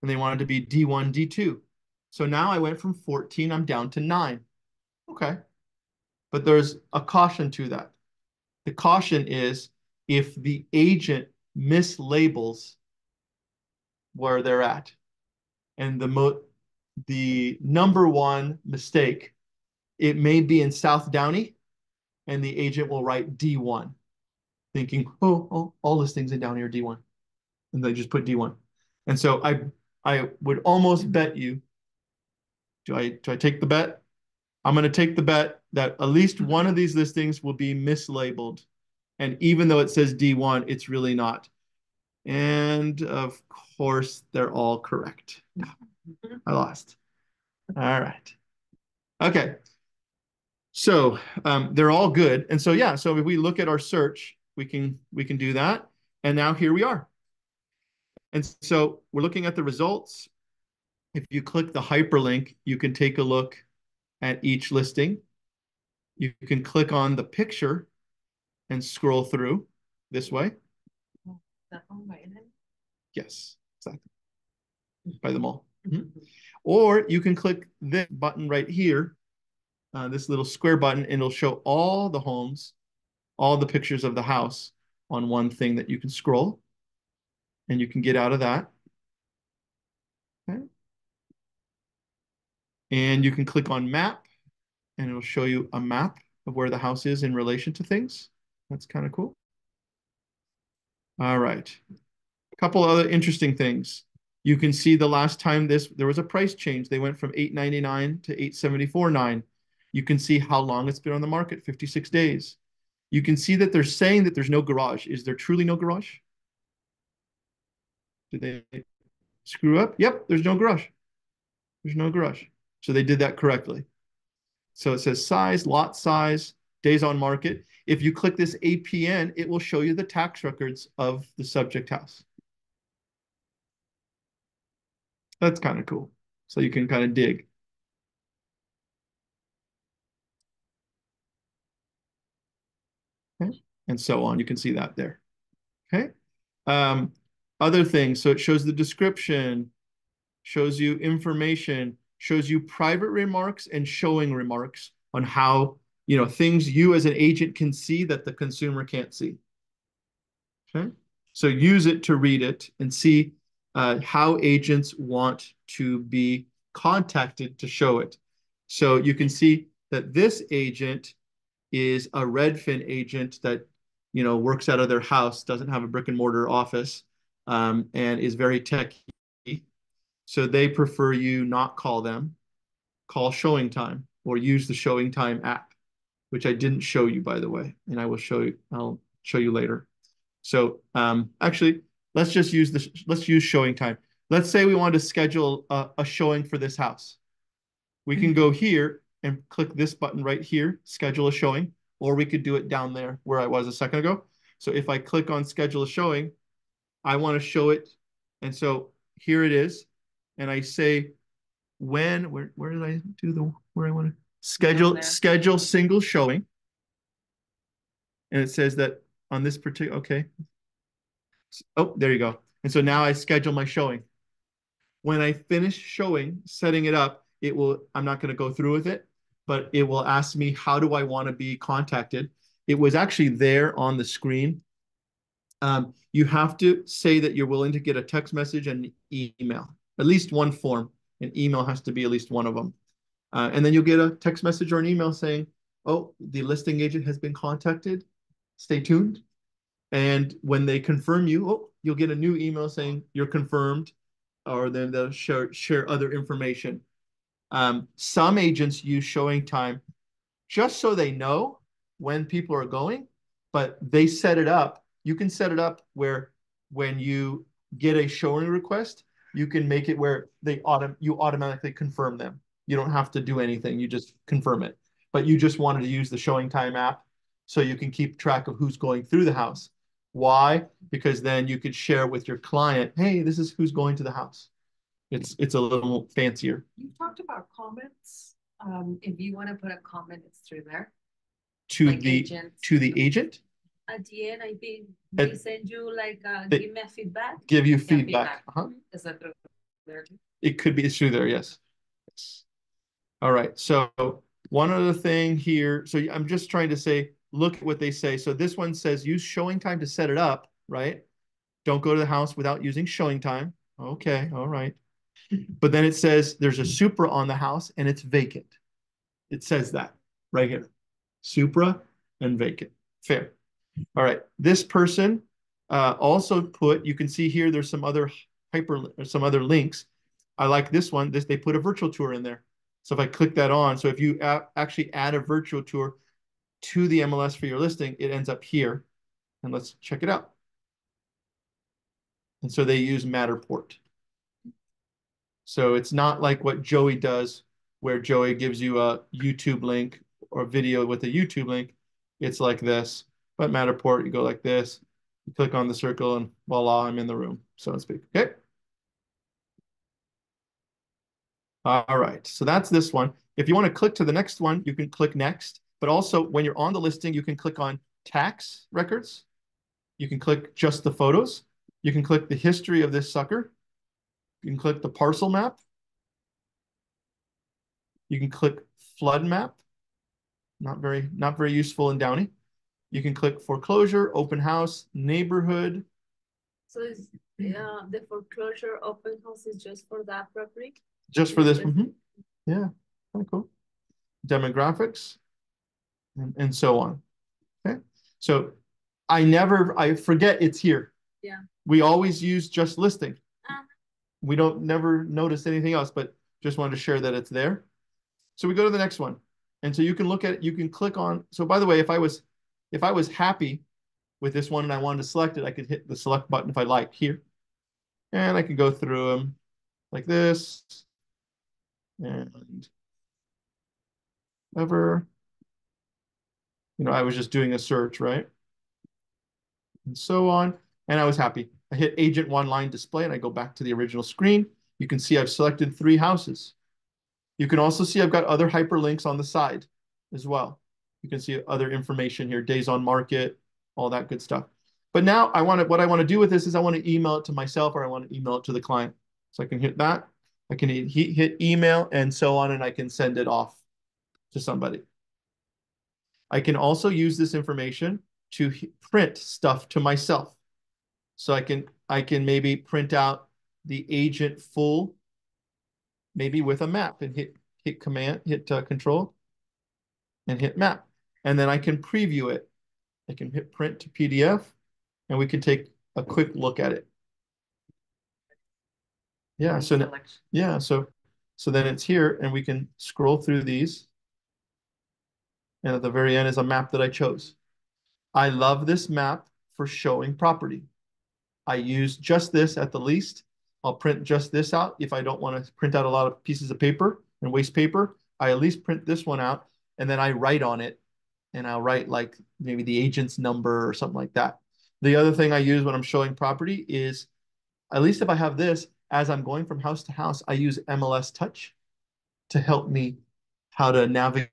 And they wanted to be D1, D2. So now I went from 14, I'm down to nine. Okay. But there's a caution to that. The caution is if the agent mislabels where they're at. And the mo the number one mistake, it may be in South Downey, and the agent will write D1, thinking, oh, oh all things in Downey are D1. And they just put D1. And so I I would almost bet you. Do I do I take the bet? I'm going to take the bet that at least one of these listings will be mislabeled. And even though it says D1, it's really not. And of course, they're all correct. I lost. All right. Okay. So um, they're all good. And so, yeah, so if we look at our search, we can we can do that. And now here we are. And so we're looking at the results. If you click the hyperlink, you can take a look at each listing. You can click on the picture and scroll through this way. Yes, exactly. By the mall. Mhm. Or you can click this button right here, uh, this little square button, and it'll show all the homes, all the pictures of the house on one thing that you can scroll. And you can get out of that. And you can click on map and it'll show you a map of where the house is in relation to things. That's kind of cool. All right. A couple other interesting things. You can see the last time this there was a price change. They went from 8.99 to 8.74.9. You can see how long it's been on the market, 56 days. You can see that they're saying that there's no garage. Is there truly no garage? Did they screw up? Yep, there's no garage. There's no garage. So they did that correctly. So it says size, lot size, days on market. If you click this APN, it will show you the tax records of the subject house. That's kind of cool. So you can kind of dig. Okay. And so on. You can see that there. Okay. Um, other things. So it shows the description, shows you information, shows you private remarks and showing remarks on how, you know, things you as an agent can see that the consumer can't see. Okay. So use it to read it and see uh, how agents want to be contacted to show it. So you can see that this agent is a Redfin agent that you know works out of their house, doesn't have a brick and mortar office, um, and is very techy. So they prefer you not call them, call Showing Time or use the Showing Time app, which I didn't show you by the way, and I will show you. I'll show you later. So um, actually, let's just use this. Let's use Showing Time. Let's say we want to schedule a, a showing for this house. We can go here and click this button right here, schedule a showing, or we could do it down there where I was a second ago. So if I click on schedule a showing, I want to show it. And so here it is. And I say when, where, where did I do the, where I want to schedule, schedule single showing. And it says that on this particular, okay. Oh, there you go. And so now I schedule my showing. When I finish showing, setting it up, it will, I'm not going to go through with it, but it will ask me, how do I want to be contacted? It was actually there on the screen. Um, you have to say that you're willing to get a text message and email, at least one form. An email has to be at least one of them. Uh, and then you'll get a text message or an email saying, oh, the listing agent has been contacted. Stay tuned. And when they confirm you, oh, you'll get a new email saying you're confirmed, or then they'll share, share other information. Um, some agents use showing time just so they know when people are going, but they set it up. You can set it up where when you get a showing request, you can make it where they autom you automatically confirm them. You don't have to do anything. You just confirm it. But you just wanted to use the showing time app so you can keep track of who's going through the house. Why? Because then you could share with your client, hey, this is who's going to the house. It's it's a little fancier. You talked about comments. Um, if you want to put a comment, it's through there. To Like the agents. to the agent. At the end, I think At- they send you like, uh, They- give me a feedback. Give you feedback. feedback. Is that through there? It could be through there, yes. Yes. All right, so one other thing here, so I'm just trying to say, look at what they say. So this one says use showing time to set it up, right? Don't go to the house without using showing time. Okay, all right. But then it says there's a Supra on the house and it's vacant. It says that right here. Supra and vacant. Fair. All right, this person uh, also put, you can see here, there's some other hyper, some other links. I like this one, this, they put a virtual tour in there. So if I click that on, so if you actually add a virtual tour to the MLS for your listing, it ends up here. And let's check it out. And so they use Matterport. So it's not like what Joey does, where Joey gives you a YouTube link or video with a YouTube link. It's like this, but Matterport, you go like this, you click on the circle and voila, I'm in the room, so to speak. Okay. All right, so that's this one. If you want to click to the next one, you can click next. But also when you're on the listing, you can click on tax records. You can click just the photos. You can click the history of this sucker. You can click the parcel map. You can click flood map. Not very, not very useful in Downey. You can click foreclosure, open house, neighborhood. So is, uh, the foreclosure open house is just for that property? Just for this, mhm. yeah, kind of cool. Demographics, and, and so on. Okay, so I never, I forget it's here. Yeah. We always use just listing. Ah. We don't never notice anything else, but just wanted to share that it's there. So we go to the next one. And so you can look at you can click on, so by the way, if I was, if I was happy with this one and I wanted to select it, I could hit the select button if I like here. And I can go through them like this. And ever, you know, I was just doing a search, right? And so on. And I was happy. I hit agent one line display and I go back to the original screen. You can see I've selected three houses. You can also see I've got other hyperlinks on the side as well. You can see other information here, days on market, all that good stuff. But now I want to, what I want to do with this is I want to email it to myself or I want to email it to the client. So I can hit that. I can hit, email and so on, and I can send it off to somebody. I can also use this information to print stuff to myself. So I can, I can maybe print out the agent full, maybe with a map and hit, hit command, hit uh, control and hit map. And then I can preview it. I can hit print to PDF and we can take a quick look at it. Yeah, so now, yeah, so so then it's here and we can scroll through these. And at the very end is a map that I chose. I love this map for showing property. I use just this at the least. I'll print just this out. If I don't want to print out a lot of pieces of paper and waste paper, I at least print this one out and then I write on it and I'll write like maybe the agent's number or something like that. The other thing I use when I'm showing property is, at least if I have this, as I'm going from house to house, I use MLS Touch to help me how to navigate,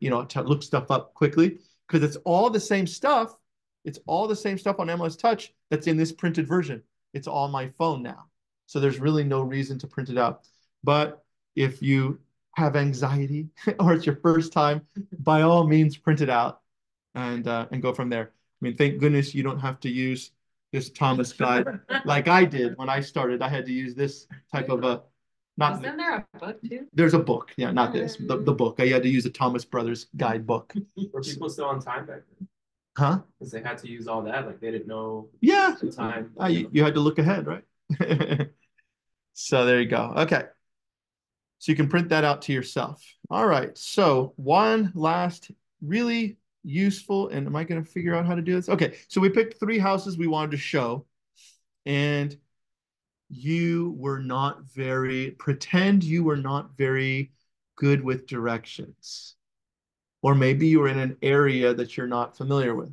you know, to look stuff up quickly because it's all the same stuff. It's all the same stuff on MLS Touch that's in this printed version. It's on my phone now. So there's really no reason to print it out. But if you have anxiety or it's your first time, by all means, print it out and uh, and go from there. I mean, thank goodness you don't have to use this Thomas guide like I did when I started. I had to use this type of a not Wasn't there a book too? there's a book, yeah, not this, the, the book. I had to use the Thomas Brothers guidebook. Were people still on time back then? Huh? Because they had to use all that, like they didn't know Yeah. the time. Uh, you, you had to look ahead, right? so there you go. Okay. So you can print that out to yourself. All right. So one last really useful, and am I going to figure out how to do this? Okay. So we picked three houses we wanted to show, and you were not very, pretend you were not very good with directions. Or maybe you were in an area that you're not familiar with.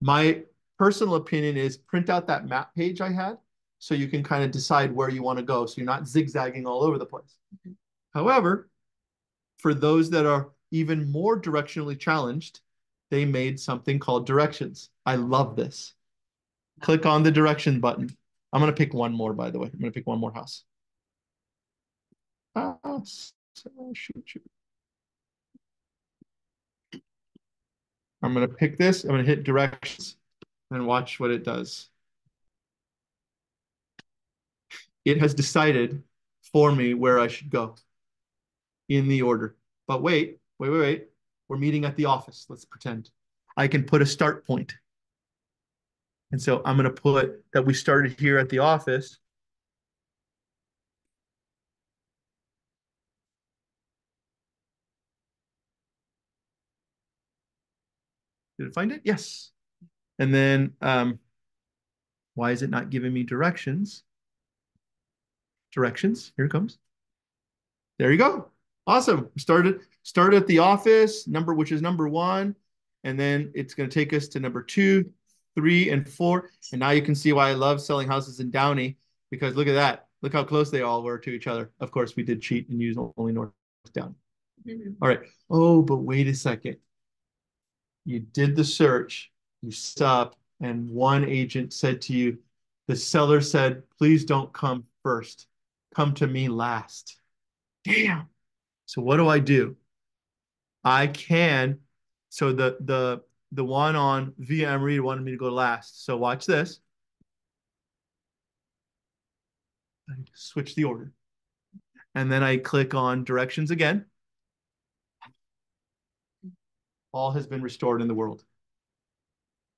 My personal opinion is print out that map page I had so you can kind of decide where you want to go. So you're not zigzagging all over the place. However, for those that are even more directionally challenged, they made something called directions. I love this. Click on the direction button. I'm gonna pick one more, by the way. I'm gonna pick one more house. Ah, so- shoot, shoot. I'm gonna pick this, I'm gonna hit directions and watch what it does. It has decided for me where I should go in the order. But wait, wait, wait, wait. We're meeting at the office. Let's pretend. I can put a start point. And so I'm gonna put that we started here at the office. Did it find it? Yes. And then, um, why is it not giving me directions? Directions, here it comes. There you go. Awesome. Started, started at the office, number, which is number one. And then it's gonna take us to number two, three, and four. And now you can see why I love selling houses in Downey, because look at that. Look how close they all were to each other. Of course, we did cheat and use only north down. Mm-hmm. All right. Oh, but wait a second. You did the search, you stop, and one agent said to you, the seller said, please don't come first. Come to me last. Damn. So what do I do? I can, so the the the one on Via Emery wanted me to go last. So watch this. I switch the order. And then I click on directions again. All has been restored in the world.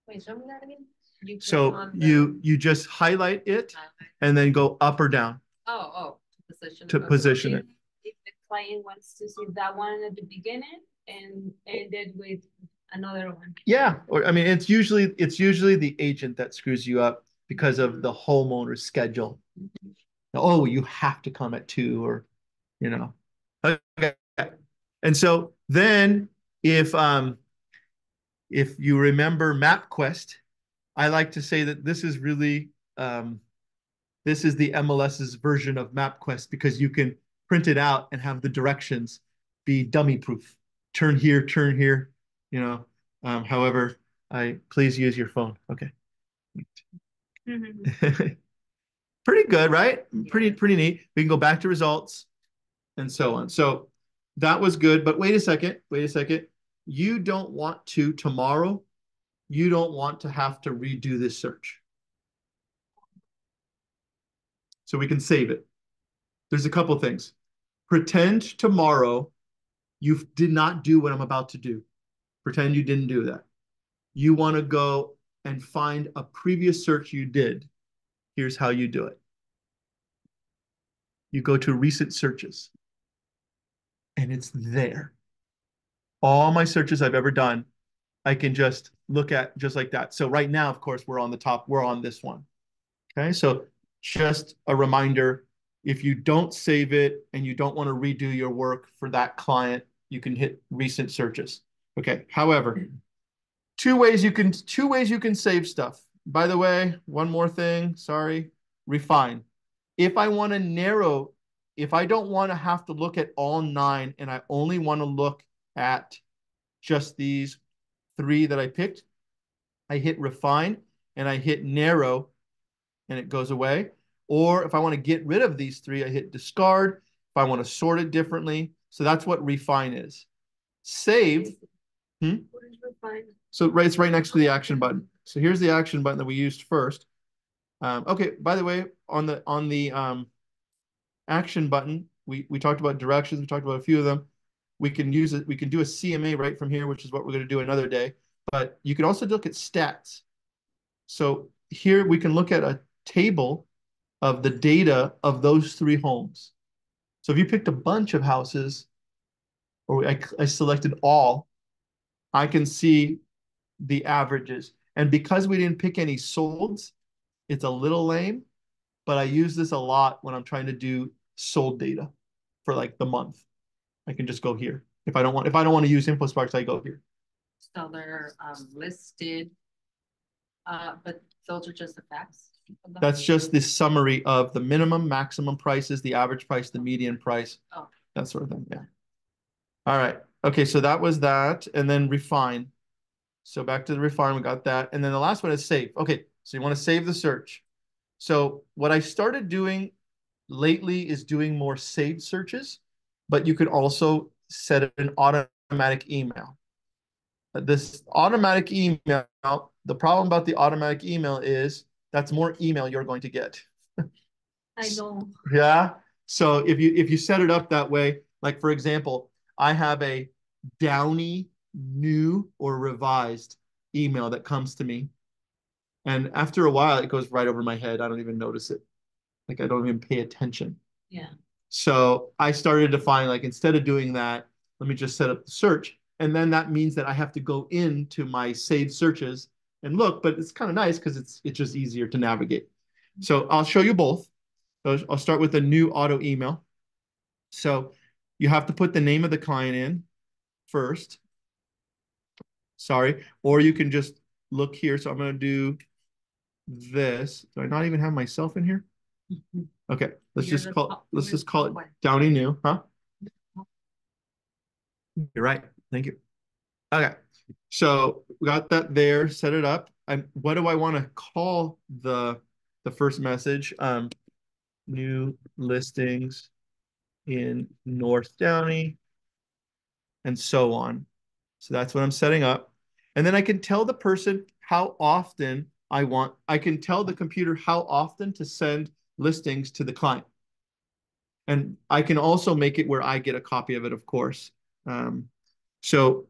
Wait, show me that again. You So the- you you just highlight it and then go up or down Oh, oh, to position. to okay. position it. If the client wants to see that one at the beginning and ended with another one. Yeah, or I mean, it's usually it's usually the agent that screws you up because of the homeowner's schedule. Oh, you have to come at two, or you know. Okay. And so then if um if you remember MapQuest, I like to say that this is really um this is the MLS's version of MapQuest because you can print it out and have the directions be dummy proof. Turn here, turn here, you know. Um, however, I please use your phone. Okay. pretty good, right? Pretty, pretty neat. We can go back to results and so on. So that was good. But wait a second, wait a second. You don't want to tomorrow, you don't want to have to redo this search. So we can save it. There's a couple things. Pretend tomorrow you did not do what I'm about to do. Pretend you didn't do that. You want to go and find a previous search you did. Here's how you do it. You go to recent searches and it's there. All my searches I've ever done, I can just look at just like that. So right now, of course, we're on the top, we're on this one. Okay, so just a reminder, if you don't save it and you don't want to redo your work for that client, you can hit recent searches. Okay, however, two ways you can two ways you can save stuff. By the way, one more thing, sorry, refine. If I want to narrow, if I don't want to have to look at all nine and I only want to look at just these three that I picked, I hit refine and I hit narrow and it goes away. Or if I want to get rid of these three, I hit discard. If I want to sort it differently. So that's what refine is. Save. Hmm? What is refine? So right, it's right next to the action button. So here's the action button that we used first. Um, okay, by the way, on the on the um, action button, we we talked about directions. We talked about a few of them. We can use it. We can do a CMA right from here, which is what we're going to do another day. But you can also look at stats. So here we can look at a table of the data of those three homes. So if you picked a bunch of houses, or I, I selected all, I can see the averages. And because we didn't pick any solds, it's a little lame, but I use this a lot when I'm trying to do sold data for like the month. I can just go here. If I don't want, if I don't want to use InfoSparks, I go here. So they're um listed. Uh, but those are just the facts. That's just the summary of the minimum, maximum prices, the average price, the median price, Oh. that sort of thing. Yeah. All right. Okay. So that was that. And then refine. So back to the refine, we got that. And then the last one is save. Okay, so you want to save the search. So what I started doing lately is doing more saved searches, but you could also set an automatic email. This automatic email, the problem about the automatic email is that's more email you're going to get. I know. Yeah. So if you if you set it up that way, like for example, I have a Downey new or revised email that comes to me. And after a while, it goes right over my head. I don't even notice it. Like I don't even pay attention. Yeah. So I started to find like instead of doing that, let me just set up the search. And then that means that I have to go into my saved searches and look, but it's kind of nice because it's it's just easier to navigate. So I'll show you both. So I'll start with a new auto email. So you have to put the name of the client in first. Sorry, or you can just look here. So I'm going to do this. Do I not even have myself in here? Okay, let's You're just call let's just call it. Downey New, huh? You're right. Thank you. Okay, so got that there, set it up. And what do I want to call the the first message? Um, new listings in North Downey and so on. So that's what I'm setting up. And then I can tell the person how often I want, I can tell the computer how often to send listings to the client. And I can also make it where I get a copy of it, of course. Um, so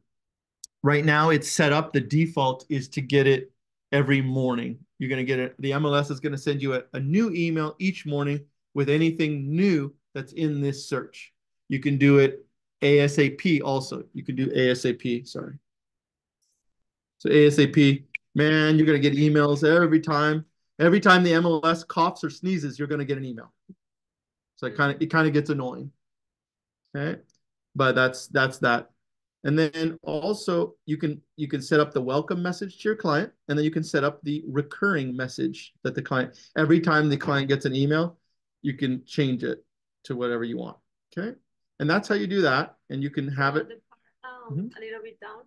right now it's set up, the default is to get it every morning. You're going to get it, the MLS is going to send you a, a new email each morning with anything new that's in this search. You can do it ASAP also. You can do ASAP, sorry. So ASAP, man, you're going to get emails every time. Every time the MLS coughs or sneezes, you're going to get an email. So it kind of it kind of gets annoying. Okay? But that's that's that. And then also you can you can set up the welcome message to your client and then you can set up the recurring message that the client every time the client gets an email, you can change it to whatever you want. Okay? And that's how you do that and you can have it part, Um, Mhm. a little bit down,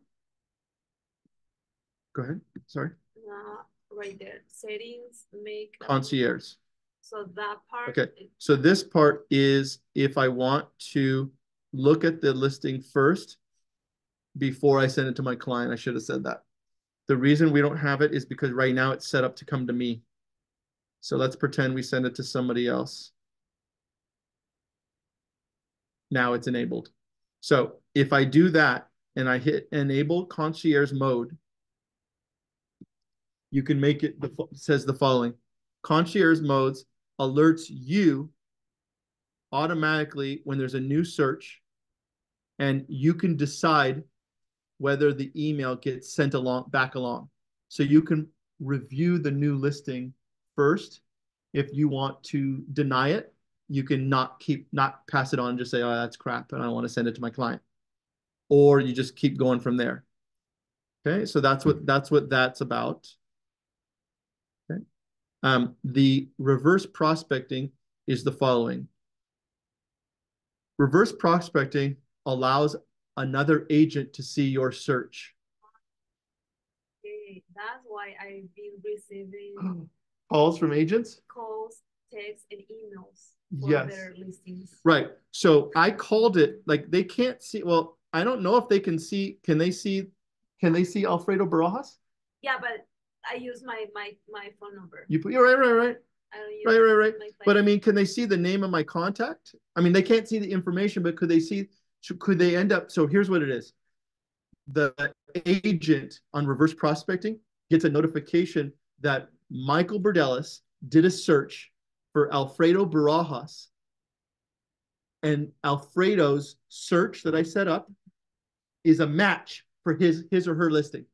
go ahead. Sorry. uh, right there, settings, make. Concierge. So that part. Okay. So this part is if I want to look at the listing first before I send it to my client, I should have said that. The reason we don't have it is because right now it's set up to come to me. So let's pretend we send it to somebody else. Now it's enabled. So if I do that and I hit enable concierge mode, you can make it, the says the following. Concierge modes alerts you automatically when there's a new search and you can decide whether the email gets sent along back along. So you can review the new listing first. If you want to deny it, you can not keep not pass it on and just say, oh, that's crap, and I want to send it to my client. Or you just keep going from there. Okay, so that's what that's what that's about. Okay. Um, the reverse prospecting is the following. Reverse prospecting allows another agent to see your search. Okay, that's why I've been receiving Calls from agents? calls, texts, and emails for Yes. their listings. Right. So I called it like they can't see. Well, I don't know if they can see. Can they see? Can they see Alfredo Barajas? Yeah, but I use my my my phone number. You put you're right, right, right, I don't use right, right, right. But I mean, can they see the name of my contact? I mean, they can't see the information, but could they see? So Could they end up? So here's what it is: the agent on reverse prospecting gets a notification that Michael Berdelis did a search for Alfredo Barajas, and Alfredo's search that I set up is a match for his his or her listing.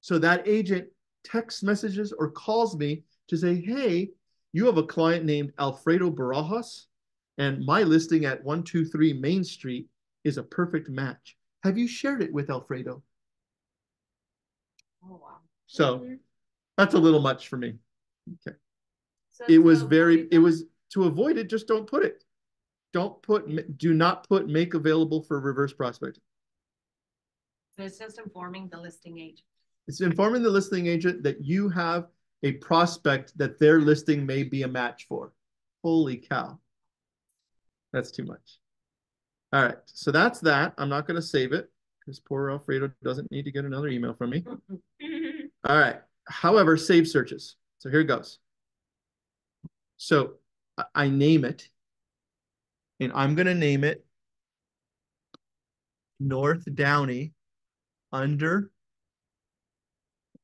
So that agent text messages or calls me to say, "Hey, you have a client named Alfredo Barajas, and my listing at 123 Main Street is a perfect match. Have you shared it with Alfredo?" Oh, wow. So that's a little much for me. So It was very, it was to avoid it, just don't put it. Don't put, do not put make available for reverse prospecting. So it's just informing the listing agent. It's informing the listing agent that you have a prospect that their listing may be a match for. Holy cow. That's too much. All right, so that's that. I'm not going to save it because poor Alfredo doesn't need to get another email from me. All right. However, save searches. So here it goes. So I- name it, and I'm going to name it North Downey under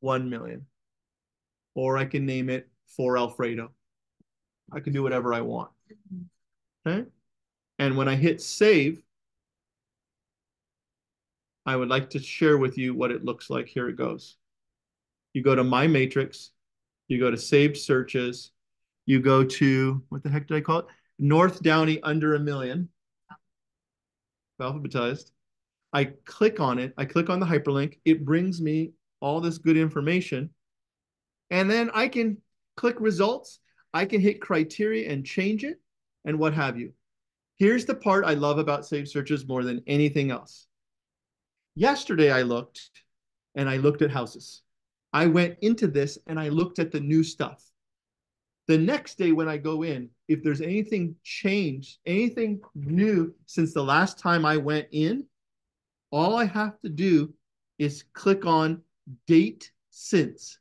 1 million. Or I can name it for Alfredo. I can do whatever I want. Okay. And when I hit save, I would like to share with you what it looks like. Here it goes. You go to my matrix, you go to saved searches, you go to what the heck did I call it? North Downey under a million. Alphabetized. I click on it, I click on the hyperlink, it brings me all this good information. And then I can click results, I can hit criteria and change it, and what have you. Here's the part I love about saved searches more than anything else. Yesterday I looked and I looked at houses. I went into this and I looked at the new stuff. The next day when I go in, if there's anything changed, anything new since the last time I went in, all I have to do is click on date since,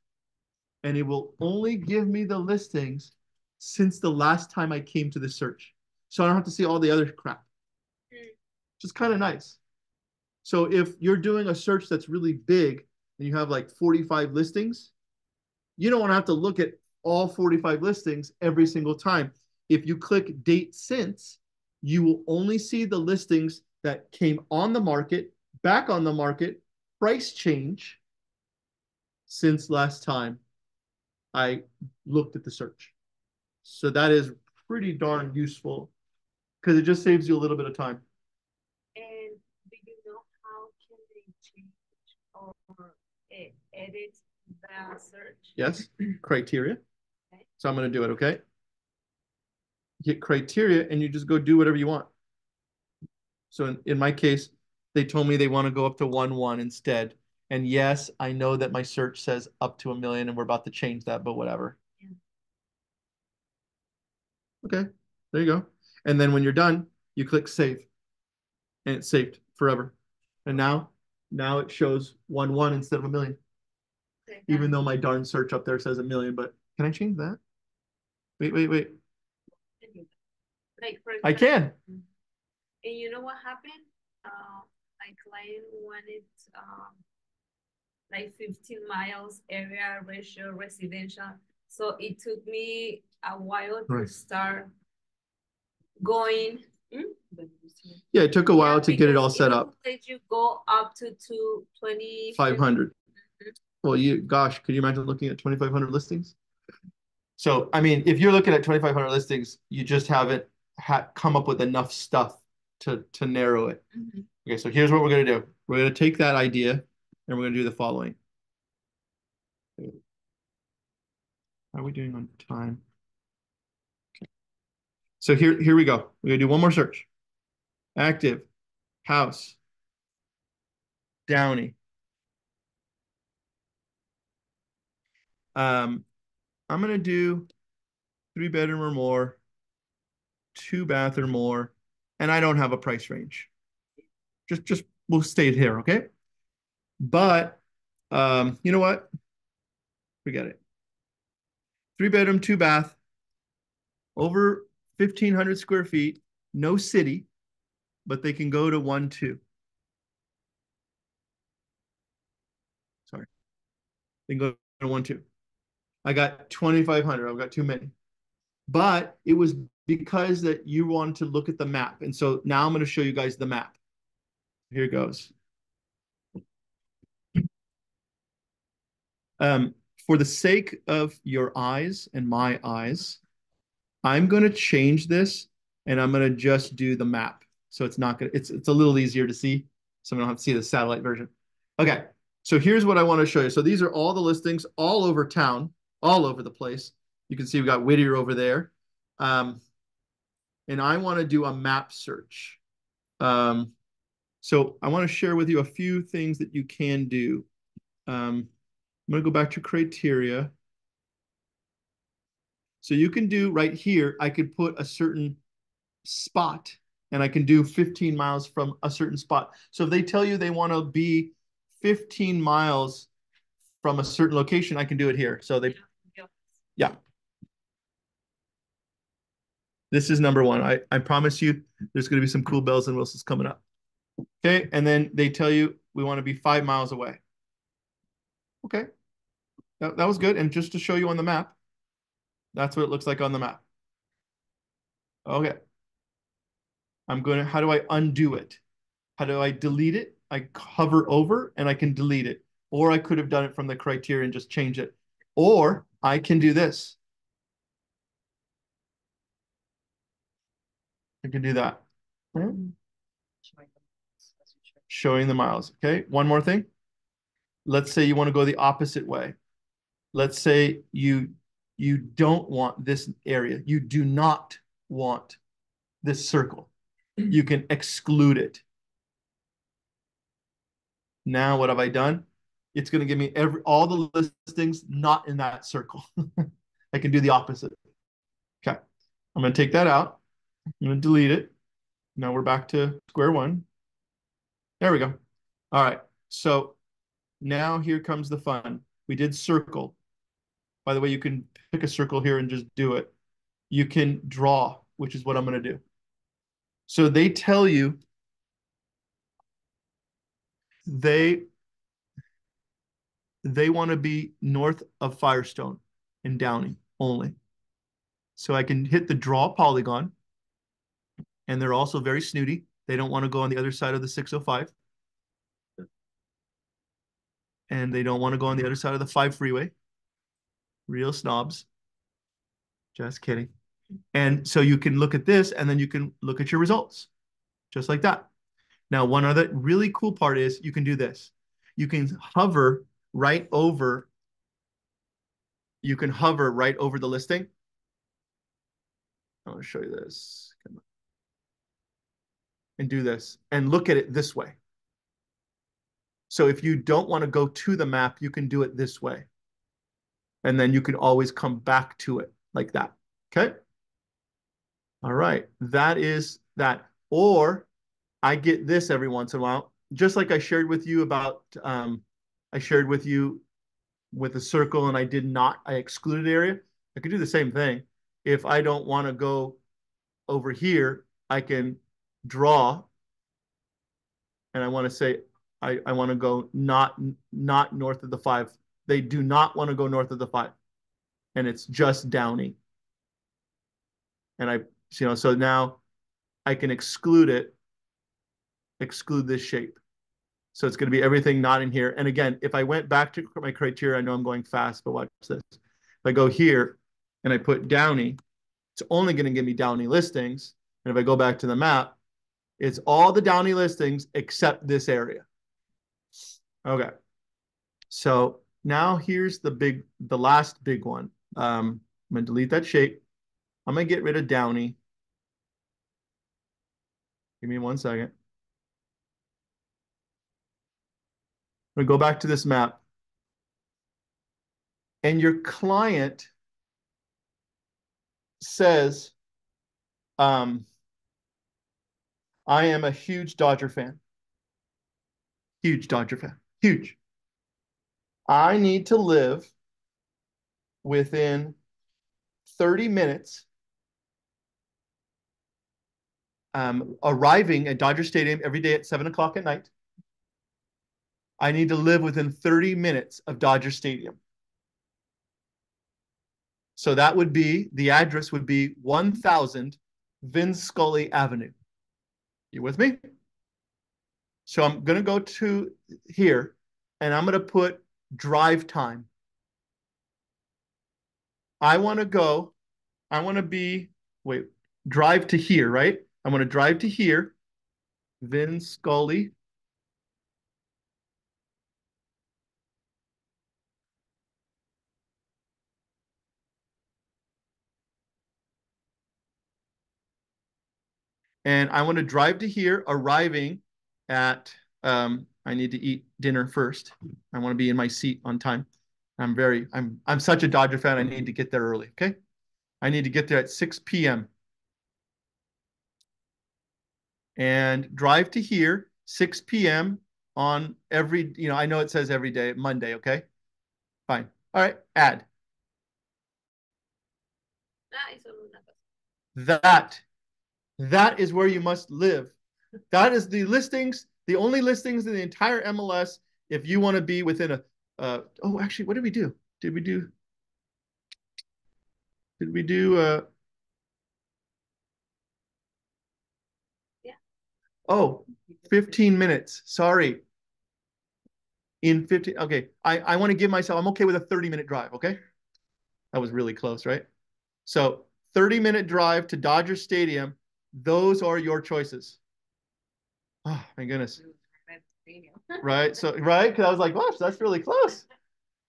and it will only give me the listings since the last time I came to the search. So I don't have to see all the other crap. Mm. Just kind of nice. So if you're doing a search that's really big and you have like 45 listings, you don't want to have to look at all 45 listings every single time. If you click date since, you will only see the listings that came on the market, back on the market, price change since last time I looked at the search. So that is pretty darn useful because it just saves you a little bit of time. And do you know how can they change or edit the search? Yes, criteria. Okay. So I'm going to do it, okay? Hit criteria and you just go do whatever you want. So in, in my case, they told me they want to go up to 1 1 instead. And yes, I know that my search says up to a million and we're about to change that, but whatever. Yeah. Okay, there you go. And then when you're done, you click save. And it's saved forever. And now, now it shows 1 1 instead of a million Okay, even though my darn search up there says a million, but can I change that? Wait, wait, wait. Like for I can. And you know what happened? Uh, my client wanted, um, like fifteen miles area ratio residential. So it took me a while to start going. Hmm? Yeah, it took a while Yeah, to get it all set up. won't you go up to two twenty. 500. Mhm. Well, you, gosh, could you imagine looking at 2,500 listings? So, I mean, if you're looking at 2,500 listings, you just haven't had come up with enough stuff to to narrow it. Mhm. Okay, so here's what we're gonna do. We're gonna take that idea and we're gonna do the following. How are we doing on time? So here, here we go. We're gonna do one more search. Active, house, Downey. Um, I'm gonna do three bedroom or more, two bath or more, and I don't have a price range. Just, just we'll stay here, okay? But, um, you know what? Forget it. Three bedroom, two bath, over fifteen hundred square feet, no city, but they can go to one, two. Sorry. They can go to one, two. I got twenty-five hundred. I've got too many. But it was because that you wanted to look at the map. And so now I'm going to show you guys the map. Here it goes. Um, for the sake of your eyes and my eyes, I'm going to change this and I'm going to just do the map. So it's not going to, it's, it's a little easier to see. So I don't have to see the satellite version. Okay. So here's what I want to show you. So these are all the listings all over town, all over the place. You can see we got Whittier over there. Um, and I want to do a map search. Um, so I want to share with you a few things that you can do. Um, I'm gonna go back to criteria. So you can do right here, I could put a certain spot and I can do 15 miles from a certain spot. So if they tell you they want to be 15 miles from a certain location, I can do it here. So they, yeah. This is number one. I, I promise you there's going to be some cool bells and whistles coming up. Okay. And then they tell you we want to be five miles away. Okay. That, that was good. And just to show you on the map, that's what it looks like on the map. Okay. I'm going to, how do I undo it? How do I delete it? I hover over and I can delete it. Or I could have done it from the criteria and just change it. Or I can do this. I can do that. Showing the miles. Okay. One more thing. Let's say you want to go the opposite way. Let's say you you don't want this area. You do not want this circle. You can exclude it. Now, what have I done? It's going to give me every all the listings not in that circle. I can do the opposite. Okay. I'm going to take that out. I'm going to delete it. Now we're back to square one. There we go. All right. So now here comes the fun. We did circle. By the way, you can pick a circle here and just do it. You can draw, which is what I'm going to do. So they tell you they they want to be north of Firestone in Downey only. So I can hit the draw polygon. And they're also very snooty. They don't want to go on the other side of the 605. And they don't want to go on the other side of the 5 freeway. Real snobs. Just kidding. And so you can look at this and then you can look at your results just like that. Now, one other really cool part is you can do this. You can hover right over, you can hover right over the listing. I want to show you this. And do this and look at it this way. So if you don't want to go to the map, you can do it this way. And then you can always come back to it like that. Okay. All right. That is that. Or I get this every once in a while, just like I shared with you about, um, I shared with you with a circle and I did not, I excluded area. I could do the same thing. If I don't want to go over here, I can draw and I want to say, I, I want to go not, not north of the five. They do not want to go north of the five and it's just Downey. And I, you know, so now I can exclude it, exclude this shape. So it's going to be everything not in here. And again, if I went back to my criteria, I know I'm going fast, but watch this. If I go here and I put Downey, it's only going to give me Downey listings. And if I go back to the map, it's all the Downey listings except this area. Okay. So now here's the big, the last big one. Um, I'm to delete that shape. I'm to get rid of Downey. Give me one second. I'm to go back to this map. And your client says, um, I am a huge Dodger fan. Huge Dodger fan. Huge. I need to live within 30 minutes um, arriving at Dodger Stadium every day at seven o'clock at night. I need to live within 30 minutes of Dodger Stadium. So that would be, the address would be 1000 Vin Scully Avenue. You with me? So I'm going to go to here and I'm going to put drive time. I want to go, I want to be, wait, drive to here, right? I want to drive to here, Vin Scully. And I want to drive to here, arriving at, um, I need to eat dinner first. I want to be in my seat on time. I'm very, I'm, I'm such a Dodger fan. I need to get there early. Okay. I need to get there at 6 p.m. and drive to here 6 p.m. on every, you know, I know it says every day, Monday. Okay. Fine. All right. Add eso no es una cosa. that. That is where you must live. That is the listings, the only listings in the entire MLS. If you want to be within a, uh, oh, actually, what did we do? Did we do? Did we do? Uh, Yeah. Oh, 15 minutes. Sorry. In 15. Okay. I, I want to give myself, I'm okay with a 30 minute drive. Okay. That was really close, right? So 30 minute drive to Dodger Stadium. Those are your choices. Oh my goodness. Right. So, right. Cause I was like, gosh, that's really close.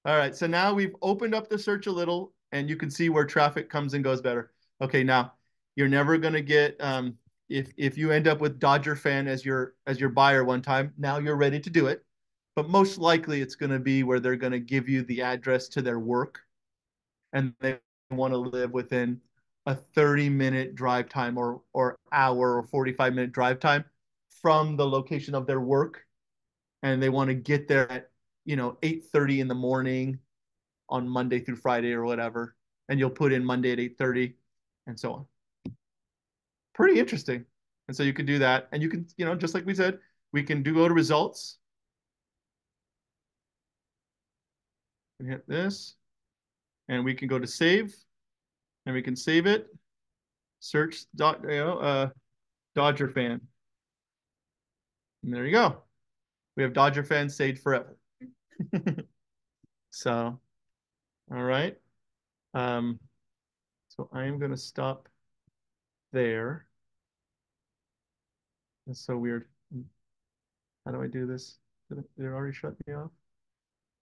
All right. So now we've opened up the search a little and you can see where traffic comes and goes better. Okay. Now you're never going to get, um, if, if you end up with Dodger fan as your, as your buyer one time, now you're ready to do it. But most likely it's going to be where they're going to give you the address to their work and they want to live within a 30 minute drive time or, or hour or 45 minute drive time from the location of their work and they want to get there at you know 8:30 in the morning on Monday through Friday or whatever and you'll put in Monday at 8:30 and so on. Pretty interesting. And so you can do that and you can you know just like we said we can do go to results. And hit this and we can go to save and we can save it. Search dot you know uh Dodger fan and there you go we have Dodger fans saved forever. so, all right. Um, so I am going to stop there. That's so weird. How do I do this? Did it, did it already shut me off?